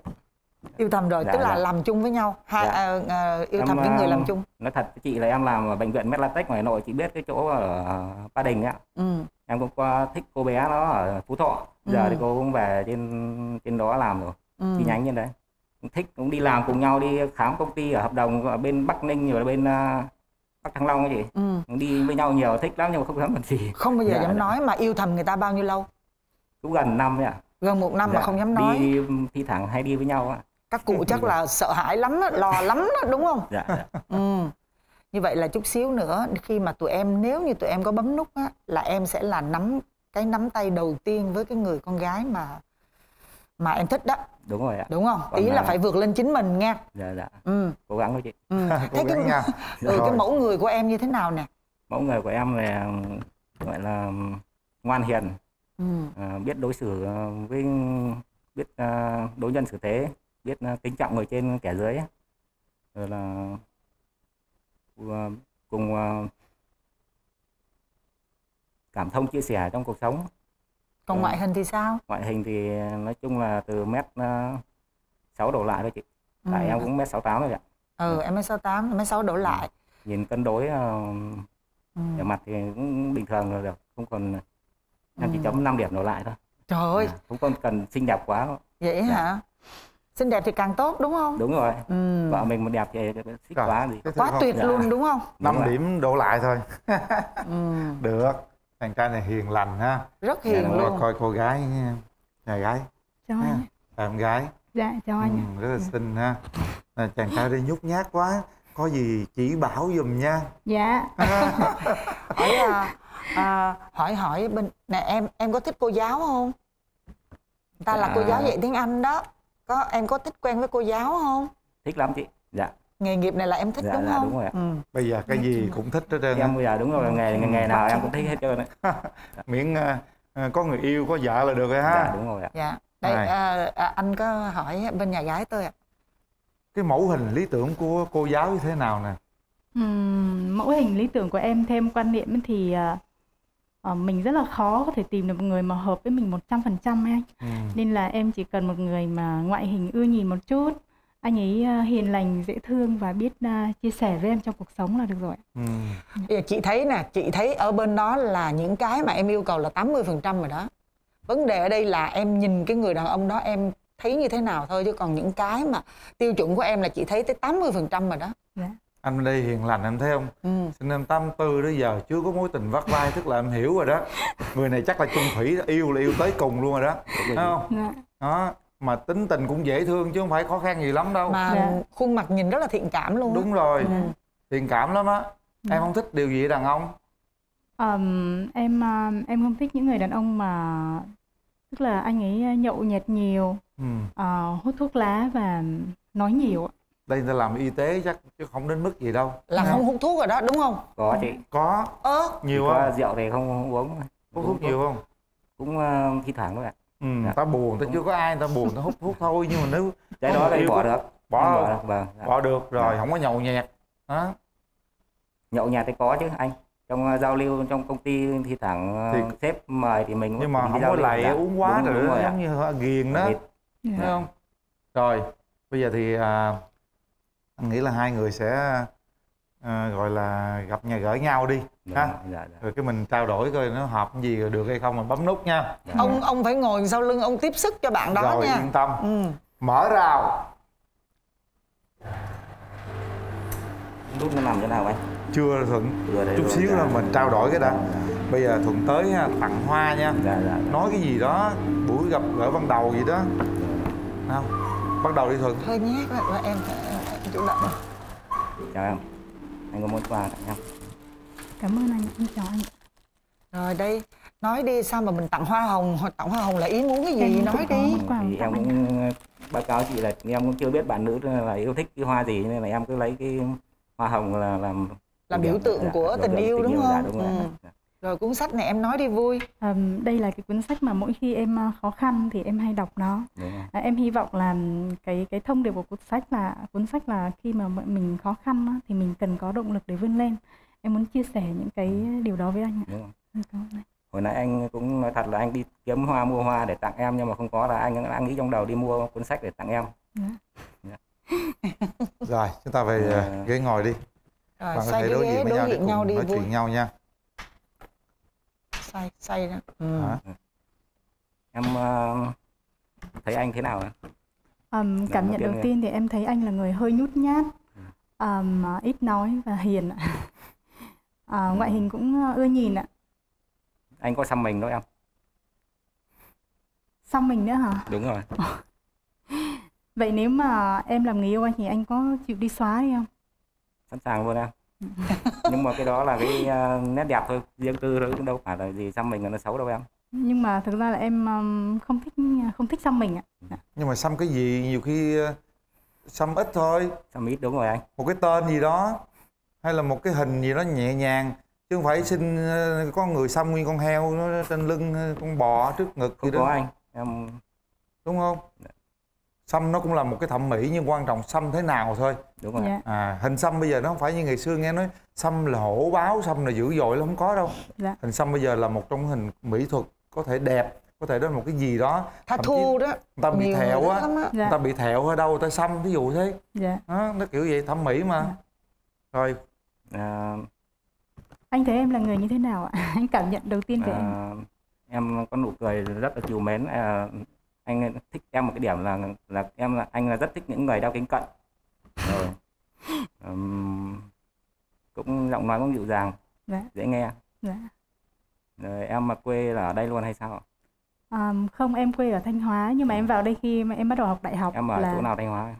yêu thầm rồi Dạ, tức là dạ. làm chung với nhau hai Dạ. ờ, ờ, yêu Em, thầm những người ờ, làm chung nói thật với chị là em làm ở bệnh viện Medlatech ngoài Hà Nội chị biết cái chỗ ở Ba Đình á ừ. em cũng qua thích cô bé đó ở Phú Thọ giờ Ừ. thì cô cũng về trên trên đó làm rồi Ừ. chi nhánh trên đấy thích cũng đi làm cùng nhau đi khám công ty ở hợp đồng ở bên Bắc Ninh rồi bên ờ, Bắc Thăng Long ấy chị Ừ. đi với nhau nhiều thích lắm nhưng mà không dám làm gì không bao giờ Dạ, dám dạ. nói mà yêu thầm người ta bao nhiêu lâu cũng gần năm ấy ạ gần một năm mà Dạ, không dám nói đi thi thoảng hay đi với nhau á các cụ chắc là sợ hãi lắm lo lắm đúng không dạ, dạ. ừ. như vậy là chút xíu nữa khi mà tụi em nếu như tụi em có bấm nút á là em sẽ là nắm cái nắm tay đầu tiên với cái người con gái mà mà em thích đó. Đúng rồi ạ. Đúng không? Còn ý là là- phải vượt lên chính mình nha. Dạ dạ. Ừ. cố gắng thôi chị. Ừ. Thế cái, nha. ừ, cái mẫu người của em như thế nào nè? Mẫu người của em là gọi là ngoan hiền. Ừ. à, biết đối xử ờ, với biết ờ, đối nhân xử thế biết ờ, kính trọng người trên kẻ dưới rồi là cùng cảm thông chia sẻ trong cuộc sống còn Ừ. ngoại hình thì sao? Ngoại hình thì nói chung là từ mét ờ, sáu đổ lại thôi chị. Tại Ừ. em cũng mét sáu tám rồi ạ. Ừ em mới sáu tám em mới sáu đổ lại. Nhìn cân đối ờ, ừ. mặt thì cũng bình thường rồi được không còn em chỉ Ừ. chấm 5 điểm đổ lại thôi. Trời ơi. À, không còn cần xinh đẹp quá. Vậy hả? Xinh đẹp thì càng tốt đúng không? Đúng rồi. Ừ. vợ mình một đẹp thì thích quá gì cái quá tuyệt Dạ. luôn đúng không? Đúng năm rồi. điểm đổ lại thôi. Ừ. được thằng trai này hiền lành ha. Rất Dạ, hiền Rồi luôn. coi cô gái nha. nhà gái. Chào ha. anh em gái. Dạ chào anh ừ, rất là xinh ha. À, chàng trai đây nhút nhát quá. Có gì chỉ bảo giùm nha. Dạ. Hỏi à, à, hỏi hỏi bên nè em em có thích cô giáo không? Người ta là Dạ. cô giáo dạy tiếng anh đó. Có em có thích quen với cô giáo không? Thích lắm chị. Dạ nghề nghiệp này là em thích Dạ, đúng dạ, không? đúng rồi ừ. bây giờ cái gì cũng thích hết trơn em bây giờ đúng rồi nghề nghề, nghề nào em cũng thích hết trơn miễn à, à, có người yêu có vợ là được rồi ha. Dạ đúng rồi ạ. Dạ. Đây Này. à, à, anh có hỏi bên nhà gái tôi ạ. Cái mẫu hình lý tưởng của cô giáo như thế nào nè? Ừm, mẫu hình lý tưởng của em theo em quan niệm thì à, ờ, mình rất là khó có thể tìm được một người mà hợp với mình 100% ấy anh. ừ. Nên là em chỉ cần một người mà ngoại hình ưa nhìn một chút, anh ấy à, hiền lành, dễ thương và biết à, chia sẻ với em trong cuộc sống là được rồi. Ừ. Bây giờ chị thấy nè chị thấy ở bên đó là những cái mà em yêu cầu là 80% rồi đó vấn đề ở đây là em nhìn cái người đàn ông đó em thấy như thế nào thôi chứ còn những cái mà tiêu chuẩn của em là chị thấy tới 80% rồi đó Dạ. anh đây hiền lành em thấy không ừ. sinh năm 84 đến giờ chưa có mối tình vắt vai tức là em hiểu rồi đó người này chắc là chung thủy yêu là yêu tới cùng luôn rồi đó thấy không Dạ. đó mà tính tình cũng dễ thương chứ không phải khó khăn gì lắm đâu. Mà Dạ. khuôn mặt nhìn rất là thiện cảm luôn đúng rồi. Ừ. thiện cảm lắm á. Dạ. em không thích điều gì ở đàn ông. Ờm, em à, em không thích những người đàn ông mà tức là anh ấy nhậu nhẹt nhiều, ừ. ờ, hút thuốc lá và nói nhiều. ạ. đây người ta làm y tế chắc chứ không đến mức gì đâu. Là không hút thuốc rồi đó đúng không? Có chị. Có. Ơ. Nhiều có không? rượu thì không, không uống. Hút nhiều không? Cũng ờ, thi thoảng thôi ạ ừ, người ta buồn ta chưa có ai người ta buồn ta hút thuốc thôi nhưng mà nếu cái đó thì yêu bỏ được bỏ không? được vâng dạ. bỏ được rồi Dạ. không có nhậu nhẹt đó nhậu nhẹt thì có chứ anh trong ờ, giao lưu trong công ty thì thoảng Thì- thì... sếp mời thì mình nhưng mà đi không giao có lưu. lầy Dạ, uống quá đúng, rồi đúng rồi giống như ghiền đó. Dạ. thấy không rồi bây giờ thì à, anh nghĩ là hai người sẽ à, gọi là gặp nhà gỡ nhau đi Dạ, ha? dạ, dạ. rồi cái mình trao đổi coi nó hợp gì rồi được hay không mình bấm nút nha. Ông ông phải ngồi sau lưng ông tiếp sức cho bạn đó rồi nha. yên tâm. Ừ. mở rào. Nút nó nằm chỗ nào anh chưa thuận. Đây chút rồi, xíu dạ. là mình trao đổi cái đã. Bây giờ thuận tới ha, tặng hoa nha. Dạ dạ. Nói cái gì đó buổi gặp gỡ ban đầu gì đó. Không bắt đầu đi thuận. Hơi nhát là em phải chủ động chào em. Anh có muốn quà tặng em Cảm ơn anh, em chào anh. rồi đây nói đi sao mà mình tặng hoa hồng? Tặng hoa hồng là ý muốn cái gì? Em nói đi. thì em cũng báo cáo chị là em cũng chưa biết bạn nữ là yêu thích cái hoa gì nên là em cứ lấy cái hoa hồng là làm là biểu tượng Dạ, của tình yêu đúng dạ, không? đúng rồi. ừ. Dạ. rồi cuốn sách này em nói đi vui. À, đây là cái cuốn sách mà mỗi khi em ờ, khó khăn thì em hay đọc nó. À, em hy vọng là cái cái thông điệp của cuốn sách là cuốn sách là khi mà mình khó khăn á, thì mình cần có động lực để vươn lên em muốn chia sẻ những cái điều đó với anh ạ. Đúng rồi. hồi nãy anh cũng nói thật là anh đi kiếm hoa mua hoa để tặng em nhưng mà không có là anh đã nghĩ trong đầu đi mua cuốn sách để tặng em Dạ. Dạ. rồi chúng ta về À. ghế ngồi đi Rồi, bạn có xoay thể đối ghế, diện với đối nhau để cùng nhau đi, nói vui. chuyện nhau nha say say đó ừ. Em ờ, thấy anh thế nào ạ Lần cảm nhận đầu nghe. tiên thì em thấy anh là người hơi nhút nhát, à, ít nói và hiền ạ. À, ngoại hình cũng ờ, ưa nhìn ạ. anh có xăm mình đó em. Xong mình nữa hả? đúng rồi. Vậy nếu mà em làm người yêu anh thì anh có chịu đi xóa đi không? sẵn sàng luôn em. Nhưng mà cái đó là cái ờ, nét đẹp thôi riêng tư thôi cũng đâu phải là gì xăm mình là nó xấu đâu em. Nhưng mà thực ra là em không thích không thích xăm mình ạ. nhưng mà xăm cái gì? Nhiều khi ờ, xăm ít thôi. Xăm ít đúng rồi anh. Một cái tên gì đó hay là một cái hình gì đó nhẹ nhàng? Chứ không phải xin ờ, có người xăm nguyên con heo nó trên lưng ờ, con bò trước ngực không gì có đó anh em đúng không? Xăm nó cũng là một cái thẩm mỹ nhưng quan trọng xăm thế nào thôi. Đúng rồi. Dạ. à hình xăm bây giờ nó không phải như ngày xưa nghe nói xăm là hổ báo xăm là dữ dội là không có đâu. Dạ. hình xăm bây giờ là một trong hình mỹ thuật có thể đẹp có thể đó là một cái gì đó. Chí Tattoo đó. người ta bị Nhiều thẹo á. á. người Dạ. ta bị thẹo ở đâu người ta xăm ví dụ thế. Dạ. đó, nó kiểu vậy thẩm mỹ mà. Rồi À, Anh thấy em là người như thế nào ạ? Anh cảm nhận đầu tiên về em. à, em có nụ cười rất là chiều mến à, anh thích em một cái điểm là là em là anh là rất thích những người đeo kính cận rồi Ừm, cũng giọng nói cũng dịu dàng Dạ. dễ nghe Dạ. rồi em mà quê là ở đây luôn hay sao Ừm, không em quê ở Thanh Hóa nhưng mà em vào đây khi mà em bắt đầu học đại học em ở là chỗ nào thanh hóa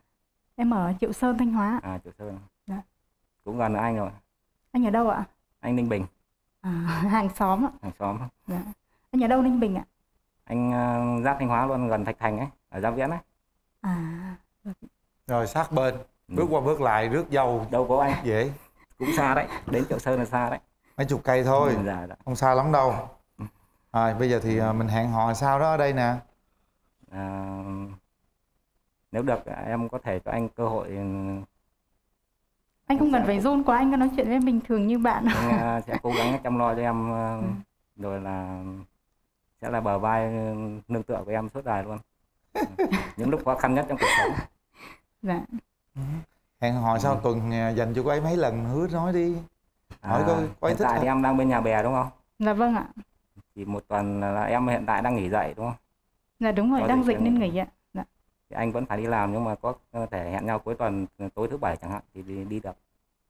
em ở Triệu Sơn Thanh Hóa. à chỗ sơn Dạ. Cũng gần anh rồi. Anh ở đâu ạ? anh ninh bình. À, hàng xóm ạ. hàng xóm. Dạ. Anh ở đâu Ninh Bình ạ? anh uh, giáp thanh hóa luôn gần thạch thành ấy ở gia viễn ấy. À. rồi sát bên bước qua bước lại rước dâu. Đâu có anh. Dễ. Cũng xa đấy đến triệu sơn là xa đấy. Mấy chục cây thôi. Ừ, dạ, dạ. không xa lắm đâu. Rồi bây giờ thì à, mình hẹn hò sao đó ở đây nè. À, nếu được em có thể cho anh cơ hội Anh không cần phải run quá, anh cứ nói chuyện với em bình thường như bạn. anh à, sẽ cố gắng chăm lo cho em à, Ừ. rồi là sẽ là bờ vai nương tựa của em suốt đời luôn những lúc khó khăn nhất trong cuộc sống Dạ. hẹn hò sau tuần à, dành cho cô ấy mấy lần hứa nói đi hỏi cô, cô ấy hiện thích tại thì em đang bên nhà bè đúng không Dạ vâng ạ. thì một tuần là em hiện tại đang nghỉ dậy đúng không Dạ đúng rồi, Có đang dịch nên nghỉ ạ. Thì anh vẫn phải đi làm nhưng mà có thể hẹn nhau cuối tuần tối thứ bảy chẳng hạn thì đi, đi được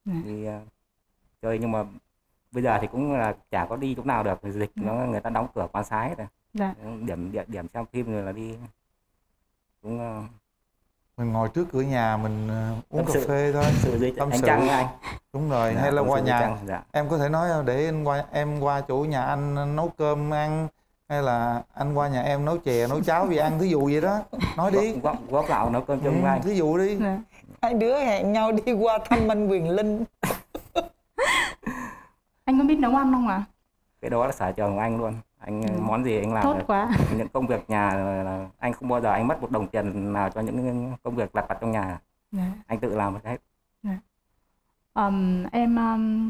Dạ. đi à, chơi nhưng mà bây giờ thì cũng là chả có đi chỗ nào được dịch nó người ta đóng cửa quán xá hết rồi Dạ. điểm địa điểm xem phim rồi là đi cũng à, mình ngồi trước cửa nhà mình à, uống Tâm cà sự. phê thôi sự với Tâm anh sự. Trăng anh. đúng rồi Dạ, hay là qua nhà Trăng, dạ. em có thể nói à, để anh qua em qua chỗ nhà anh nấu cơm ăn hay là anh qua nhà em nấu chè nấu cháo gì ăn thí dụ vậy đó nói đi góp góp gạo nấu cơm chung Ừ, với anh thí dụ đi hai đứa hẹn nhau đi qua thăm anh Quyền Linh Anh có biết nấu ăn không ạ? cái đó là sở trường của anh luôn anh Ừ. món gì anh làm Tốt quá. những công việc nhà là, anh không bao giờ anh mất một đồng tiền nào cho những công việc lặt vặt trong nhà Dạ. anh tự làm hết Dạ. Ừm, em ừm,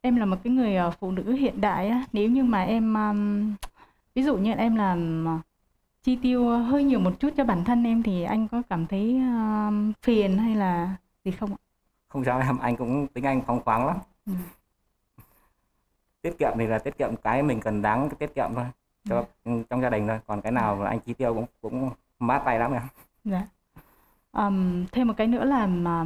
em là một cái người ờ, phụ nữ hiện đại á. Nếu như mà em ừm, ví dụ như em làm ờ, chi tiêu hơi nhiều một chút cho bản thân em thì anh có cảm thấy ừm, phiền hay là gì không ạ? không sao em anh cũng tính anh phóng khoáng lắm Ừ. tiết kiệm thì là tiết kiệm cái mình cần đáng tiết kiệm thôi cho trong gia đình thôi còn cái nào là anh chi tiêu cũng cũng mát tay lắm em Dạ. Ừm, thêm một cái nữa là mà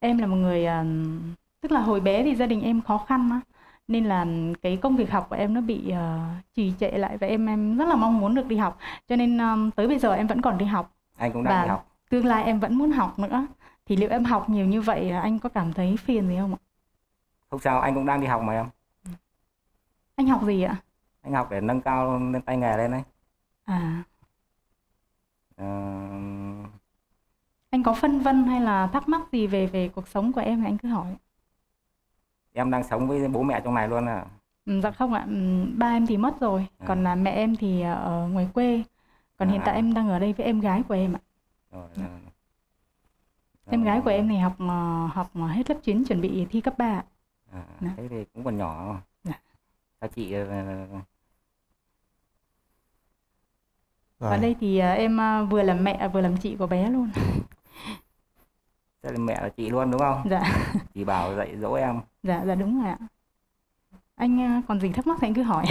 em là một người ừm, tức là hồi bé thì gia đình em khó khăn á nên là cái công việc học của em nó bị ờ, trì trệ lại và em em rất là mong muốn được đi học. Cho nên ừm, tới bây giờ em vẫn còn đi học. Anh cũng đang và đi học. tương lai em vẫn muốn học nữa. Thì liệu em học nhiều như vậy anh có cảm thấy phiền gì không ạ? không sao anh cũng đang đi học mà em. Anh học gì ạ? anh học để nâng cao lên tay nghề lên đấy. À, Ờ, anh có phân vân hay là thắc mắc gì về về cuộc sống của em thì anh cứ hỏi. Em đang sống với bố mẹ trong này luôn à. Ừ, dạ không ạ. Ừ, ba em thì mất rồi. À. còn là mẹ em thì ở ngoài quê. Còn hiện À. tại em đang ở đây với em gái của em ạ. Rồi, là- em gái của em thì học ờ, học hết lớp 9 chuẩn bị thi cấp 3 ạ. à, Dạ. thế thì cũng còn nhỏ. Dạ. sao chị ờ, ở đây thì ờ, em ờ, vừa làm mẹ vừa làm chị của bé luôn sẽ là mẹ là chị luôn đúng không? Dạ. Chị bảo dạy dỗ em. Dạ dạ đúng rồi ạ. Anh ờ, còn gì thắc mắc thì anh cứ hỏi.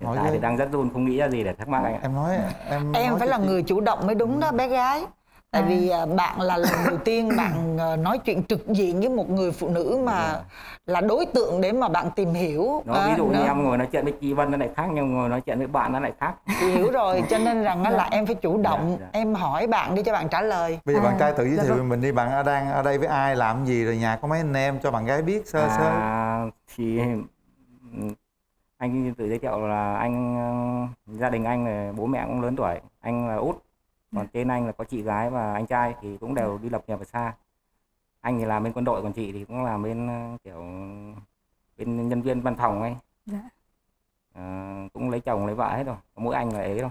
Hiện tại cái- thì đang rất run không nghĩ ra gì để thắc mắc anh ạ. Em nói em em nói phải là chị- người chủ động mới đúng đó bé gái tại vì à, bạn là lần đầu tiên bạn à, nói chuyện trực diện với một người phụ nữ mà là đối tượng để mà bạn tìm hiểu nó à, ví dụ như đó. em ngồi nói chuyện với chị Vân nó lại khác nhưng ngồi nói chuyện với bạn nó lại khác. Chị hiểu rồi cho nên rằng là em phải chủ động Dạ, dạ. em hỏi bạn đi cho bạn trả lời. Bây giờ bạn trai tự giới dạ thiệu vâng. mình đi bạn đang ở đây với ai làm gì rồi nhà có mấy anh em cho bạn gái biết sơ sơ? à, thì ừ, anh tự giới thiệu là anh ờ, gia đình anh là bố mẹ cũng lớn tuổi anh là út còn tên anh là có chị gái và anh trai thì cũng đều đi lập nghiệp ở xa. Anh thì làm bên quân đội còn chị thì cũng làm bên ờ, kiểu bên nhân viên văn phòng ấy. Dạ. Ờ, cũng lấy chồng lấy vợ hết rồi có mỗi anh là ấy thôi.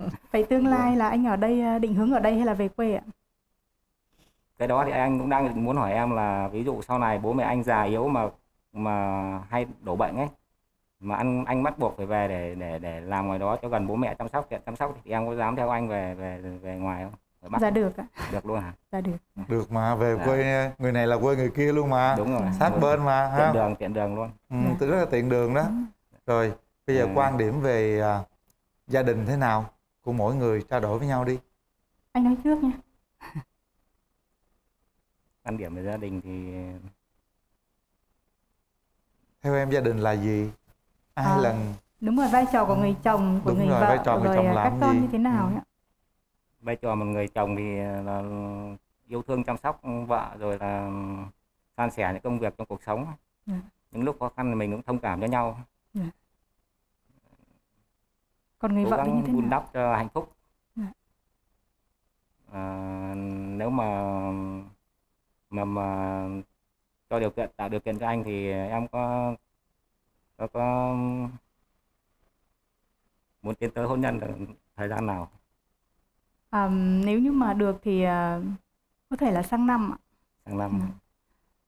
Vậy tương lai là anh ở đây ờ, định hướng ở đây hay là về quê ạ? Cái đó thì anh cũng đang muốn hỏi em là ví dụ sau này bố mẹ anh già yếu mà mà hay đổ bệnh ấy mà anh anh bắt buộc phải về để để để làm ngoài đó cho gần bố mẹ chăm sóc. Tiện chăm sóc thì em có dám theo anh về về về ngoài không? Ở Bắc dạ được ạ. Được luôn hả? Dạ được. Được mà về Dạ. quê người này là quê người kia luôn mà. Đúng rồi. Sát Đúng. bên mà ha? Tiện đường tiện đường luôn. Ừ, tự rất là tiện đường đó. Rồi bây giờ Ừ. quan điểm về à, gia đình thế nào? Của mỗi người trao đổi với nhau đi. Anh nói trước nha. Quan điểm về gia đình thì theo em gia đình là gì ai À, là đúng rồi vai trò của người chồng của Đúng người rồi, vợ vai trò người rồi chồng làm các con gì? như thế nào Ừ. ấy ạ vai trò một người chồng thì là yêu thương chăm sóc vợ rồi là san sẻ những công việc trong cuộc sống Dạ. những lúc khó khăn thì mình cũng thông cảm cho nhau Dạ. còn người cố vợ thì như gắng thế nào đắp cho hạnh phúc Dạ. à, nếu mà mà mà cho điều kiện tạo điều kiện cho anh thì em có có có muốn tiến tới hôn nhân thời gian nào À, nếu như mà được thì ờ, có thể là sang năm ạ. sang năm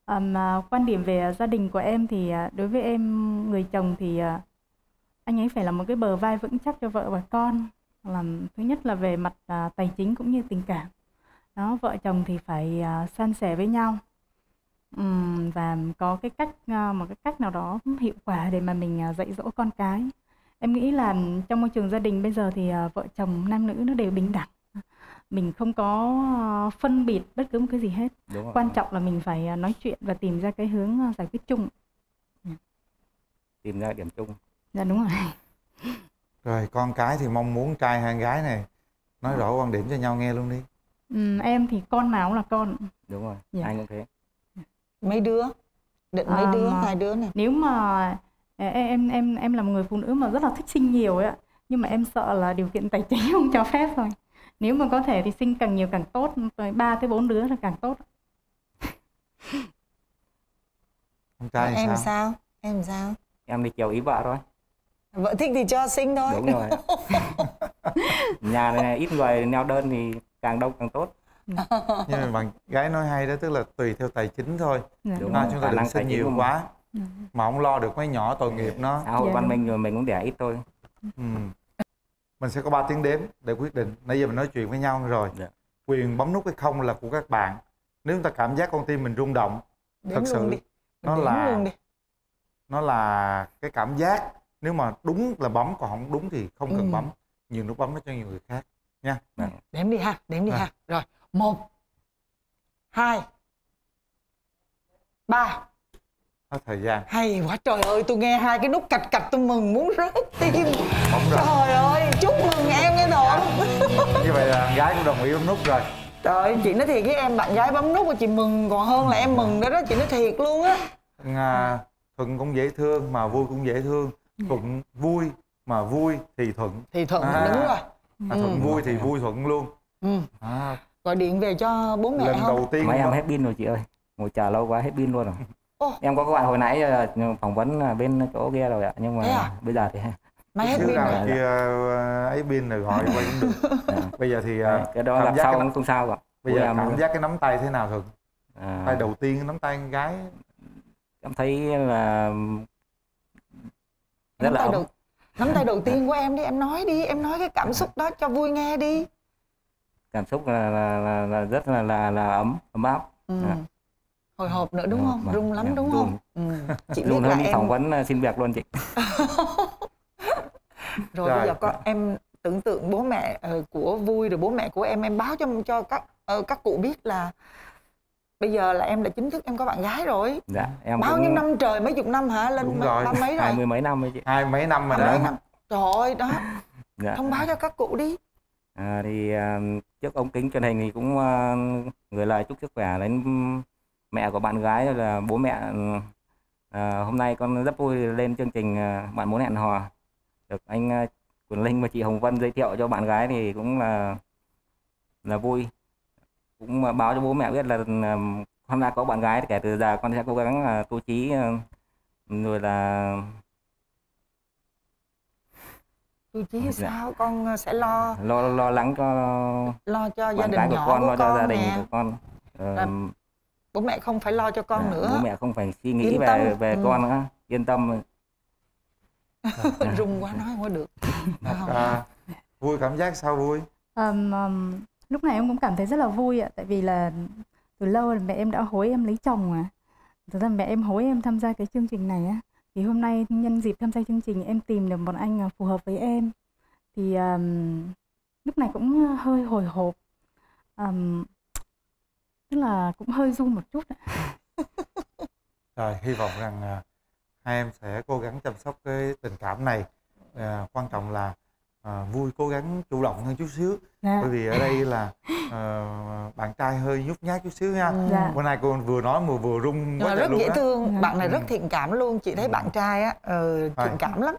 À, mà quan điểm về gia đình của em thì à, đối với em người chồng thì anh ấy phải là một cái bờ vai vững chắc cho vợ và con. Làm thứ nhất là về mặt à, tài chính cũng như tình cảm. Đó, vợ chồng thì phải à, san sẻ với nhau. Ừm, và có cái cách à, một cái cách nào đó hiệu quả để mà mình à, dạy dỗ con cái. Em nghĩ là trong môi trường gia đình bây giờ thì à, vợ chồng nam nữ nó đều bình đẳng. Mình không có phân biệt bất cứ một cái gì hết. Đúng rồi. Quan trọng là mình phải à, nói chuyện và tìm ra cái hướng giải quyết chung. tìm ra điểm chung Dạ đúng rồi. rồi con cái thì mong muốn trai hay gái này nói rõ quan điểm cho nhau nghe luôn đi Ừm, em thì con nào cũng là con. đúng rồi Dạ. anh cũng thế mấy đứa? Định mấy À, đứa? Hai đứa này Nếu mà em em em là một người phụ nữ mà rất là thích sinh nhiều ấy ạ. Nhưng mà em sợ là điều kiện tài chính không cho phép thôi. Nếu mà có thể thì sinh càng nhiều càng tốt, tới 3 tới 4 đứa là càng tốt. con trai em sao? sao? Em sao? Em đi chiều ý vợ thôi. Vợ thích thì cho sinh thôi. Đúng rồi. Nhà này ít người neo đơn thì càng đông càng tốt nhưng mà bạn gái nói hay đó tức là tùy theo tài chính thôi. Dạ, Đúng à, chúng khả ta đừng chính nhiều quá. Ừ. mà không lo được mấy nhỏ tội nghiệp nó. Xã hội Dạ, văn minh rồi mình cũng đẻ ít thôi. Ừ. mình sẽ có 3 tiếng đếm để quyết định. Nãy giờ mình nói chuyện với nhau rồi. Dạ. quyền bấm nút hay không là của các bạn. Nếu chúng ta cảm giác con tim mình rung động Đếm thật sự đi. nó Đếm là luôn đi. nó là cái cảm giác. Nếu mà đúng là bấm còn không đúng thì không cần Ừ. bấm. Nhiều nút bấm nó cho nhiều người khác nha. Đếm đi ha đếm đi À. ha. Rồi một hai ba. Hết thời gian. Hay quá trời ơi tôi nghe hai cái nút cạch cạch tôi mừng muốn rớt tim. Trời ơi chúc mừng em nghe thuận như vậy là gái cũng đồng ý bấm nút rồi. Trời ơi chị nói thiệt với em bạn gái bấm nút mà chị mừng còn hơn là em mừng đó đó chị nói thiệt luôn á. À, thuận cũng dễ thương mà vui cũng dễ thương. Thuận vui mà vui thì thuận. Thì thuận À. đúng rồi. À, thuận Ừ. vui thì vui thuận luôn. Ừ. à, gọi điện về cho bố mẹ lần không? đầu tiên mấy em hết pin rồi chị ơi. Ngồi chờ lâu quá hết pin luôn rồi. Oh. em có gọi hồi nãy ờ, phỏng vấn là bên chỗ kia rồi ạ nhưng mà à? bây giờ thì máy hết pin rồi? kia ờ, ấy pin rồi gọi quay cũng được. Dạ. bây giờ thì cái đó là sau cái... không sao ạ. Bây giờ cảm giác cái nắm tay thế nào thường? À... tay đầu tiên nắm tay con gái. Em thấy là rất là đầu nắm tay đầu tiên của em đi em nói đi em nói cái cảm xúc đó cho vui nghe đi cảm xúc là là, là, là rất là là là ấm ấm áp. Ừ. à. hồi hộp nữa đúng không? rung lắm đúng không? Ừ. chị rung hơn em... phỏng vấn xin việc luôn chị. Rồi, rồi bây giờ có em tưởng tượng bố mẹ uh, của vui rồi bố mẹ của em em báo cho cho các uh, các cụ biết là bây giờ là em đã chính thức em có bạn gái rồi. Dạ em bao cũng... nhiêu năm trời mấy chục năm hả? Lên Đúng rồi. ba mấy rồi? Hai mươi mấy năm ấy chị. Hai mấy năm rồi đó. năm. trời ơi đó. Dạ. thông báo cho các cụ đi à, thì uh, trước ống kính truyền hình thì cũng uh, gửi lời chúc sức khỏe đến mẹ của bạn gái là bố mẹ uh, hôm nay con rất vui lên chương trình uh, bạn muốn hẹn hò. Được anh uh, Quyền Linh và chị Hồng Vân giới thiệu cho bạn gái thì cũng là là vui. Cũng báo cho bố mẹ biết là ừ, hôm nay có bạn gái kể từ giờ con sẽ cố gắng là tu trí rồi là trí thì dạ. sao con sẽ lo lo lo lắng cho lo cho gia đình nhỏ của con, lo cho gia đình nè. của con là bố mẹ không phải lo cho con dạ, nữa bố mẹ không phải suy nghĩ Yên về tâm. về ừ. con nữa yên tâm rung quá nói không có được à, vui cảm giác sao vui um, um, lúc này em cũng cảm thấy rất là vui ạ tại vì là từ lâu là mẹ em đã hối em lấy chồng mà thực ra mẹ em hối em tham gia cái chương trình này á thì hôm nay nhân dịp tham gia chương trình em tìm được một anh à, phù hợp với em thì um, lúc này cũng hơi hồi hộp. Um, tức là cũng hơi run một chút rồi hy vọng rằng uh, hai em sẽ cố gắng chăm sóc cái tình cảm này. Uh, quan trọng là à, vui cố gắng chủ động hơn chút xíu. Dạ. bởi vì ở đây là uh, bạn trai hơi nhút nhát chút xíu nha dạ. bữa nay cô vừa nói vừa vừa rung quá rất dễ thương. Dạ. bạn này rất thiện cảm luôn. Chị thấy bạn trai á uh, thiện cảm lắm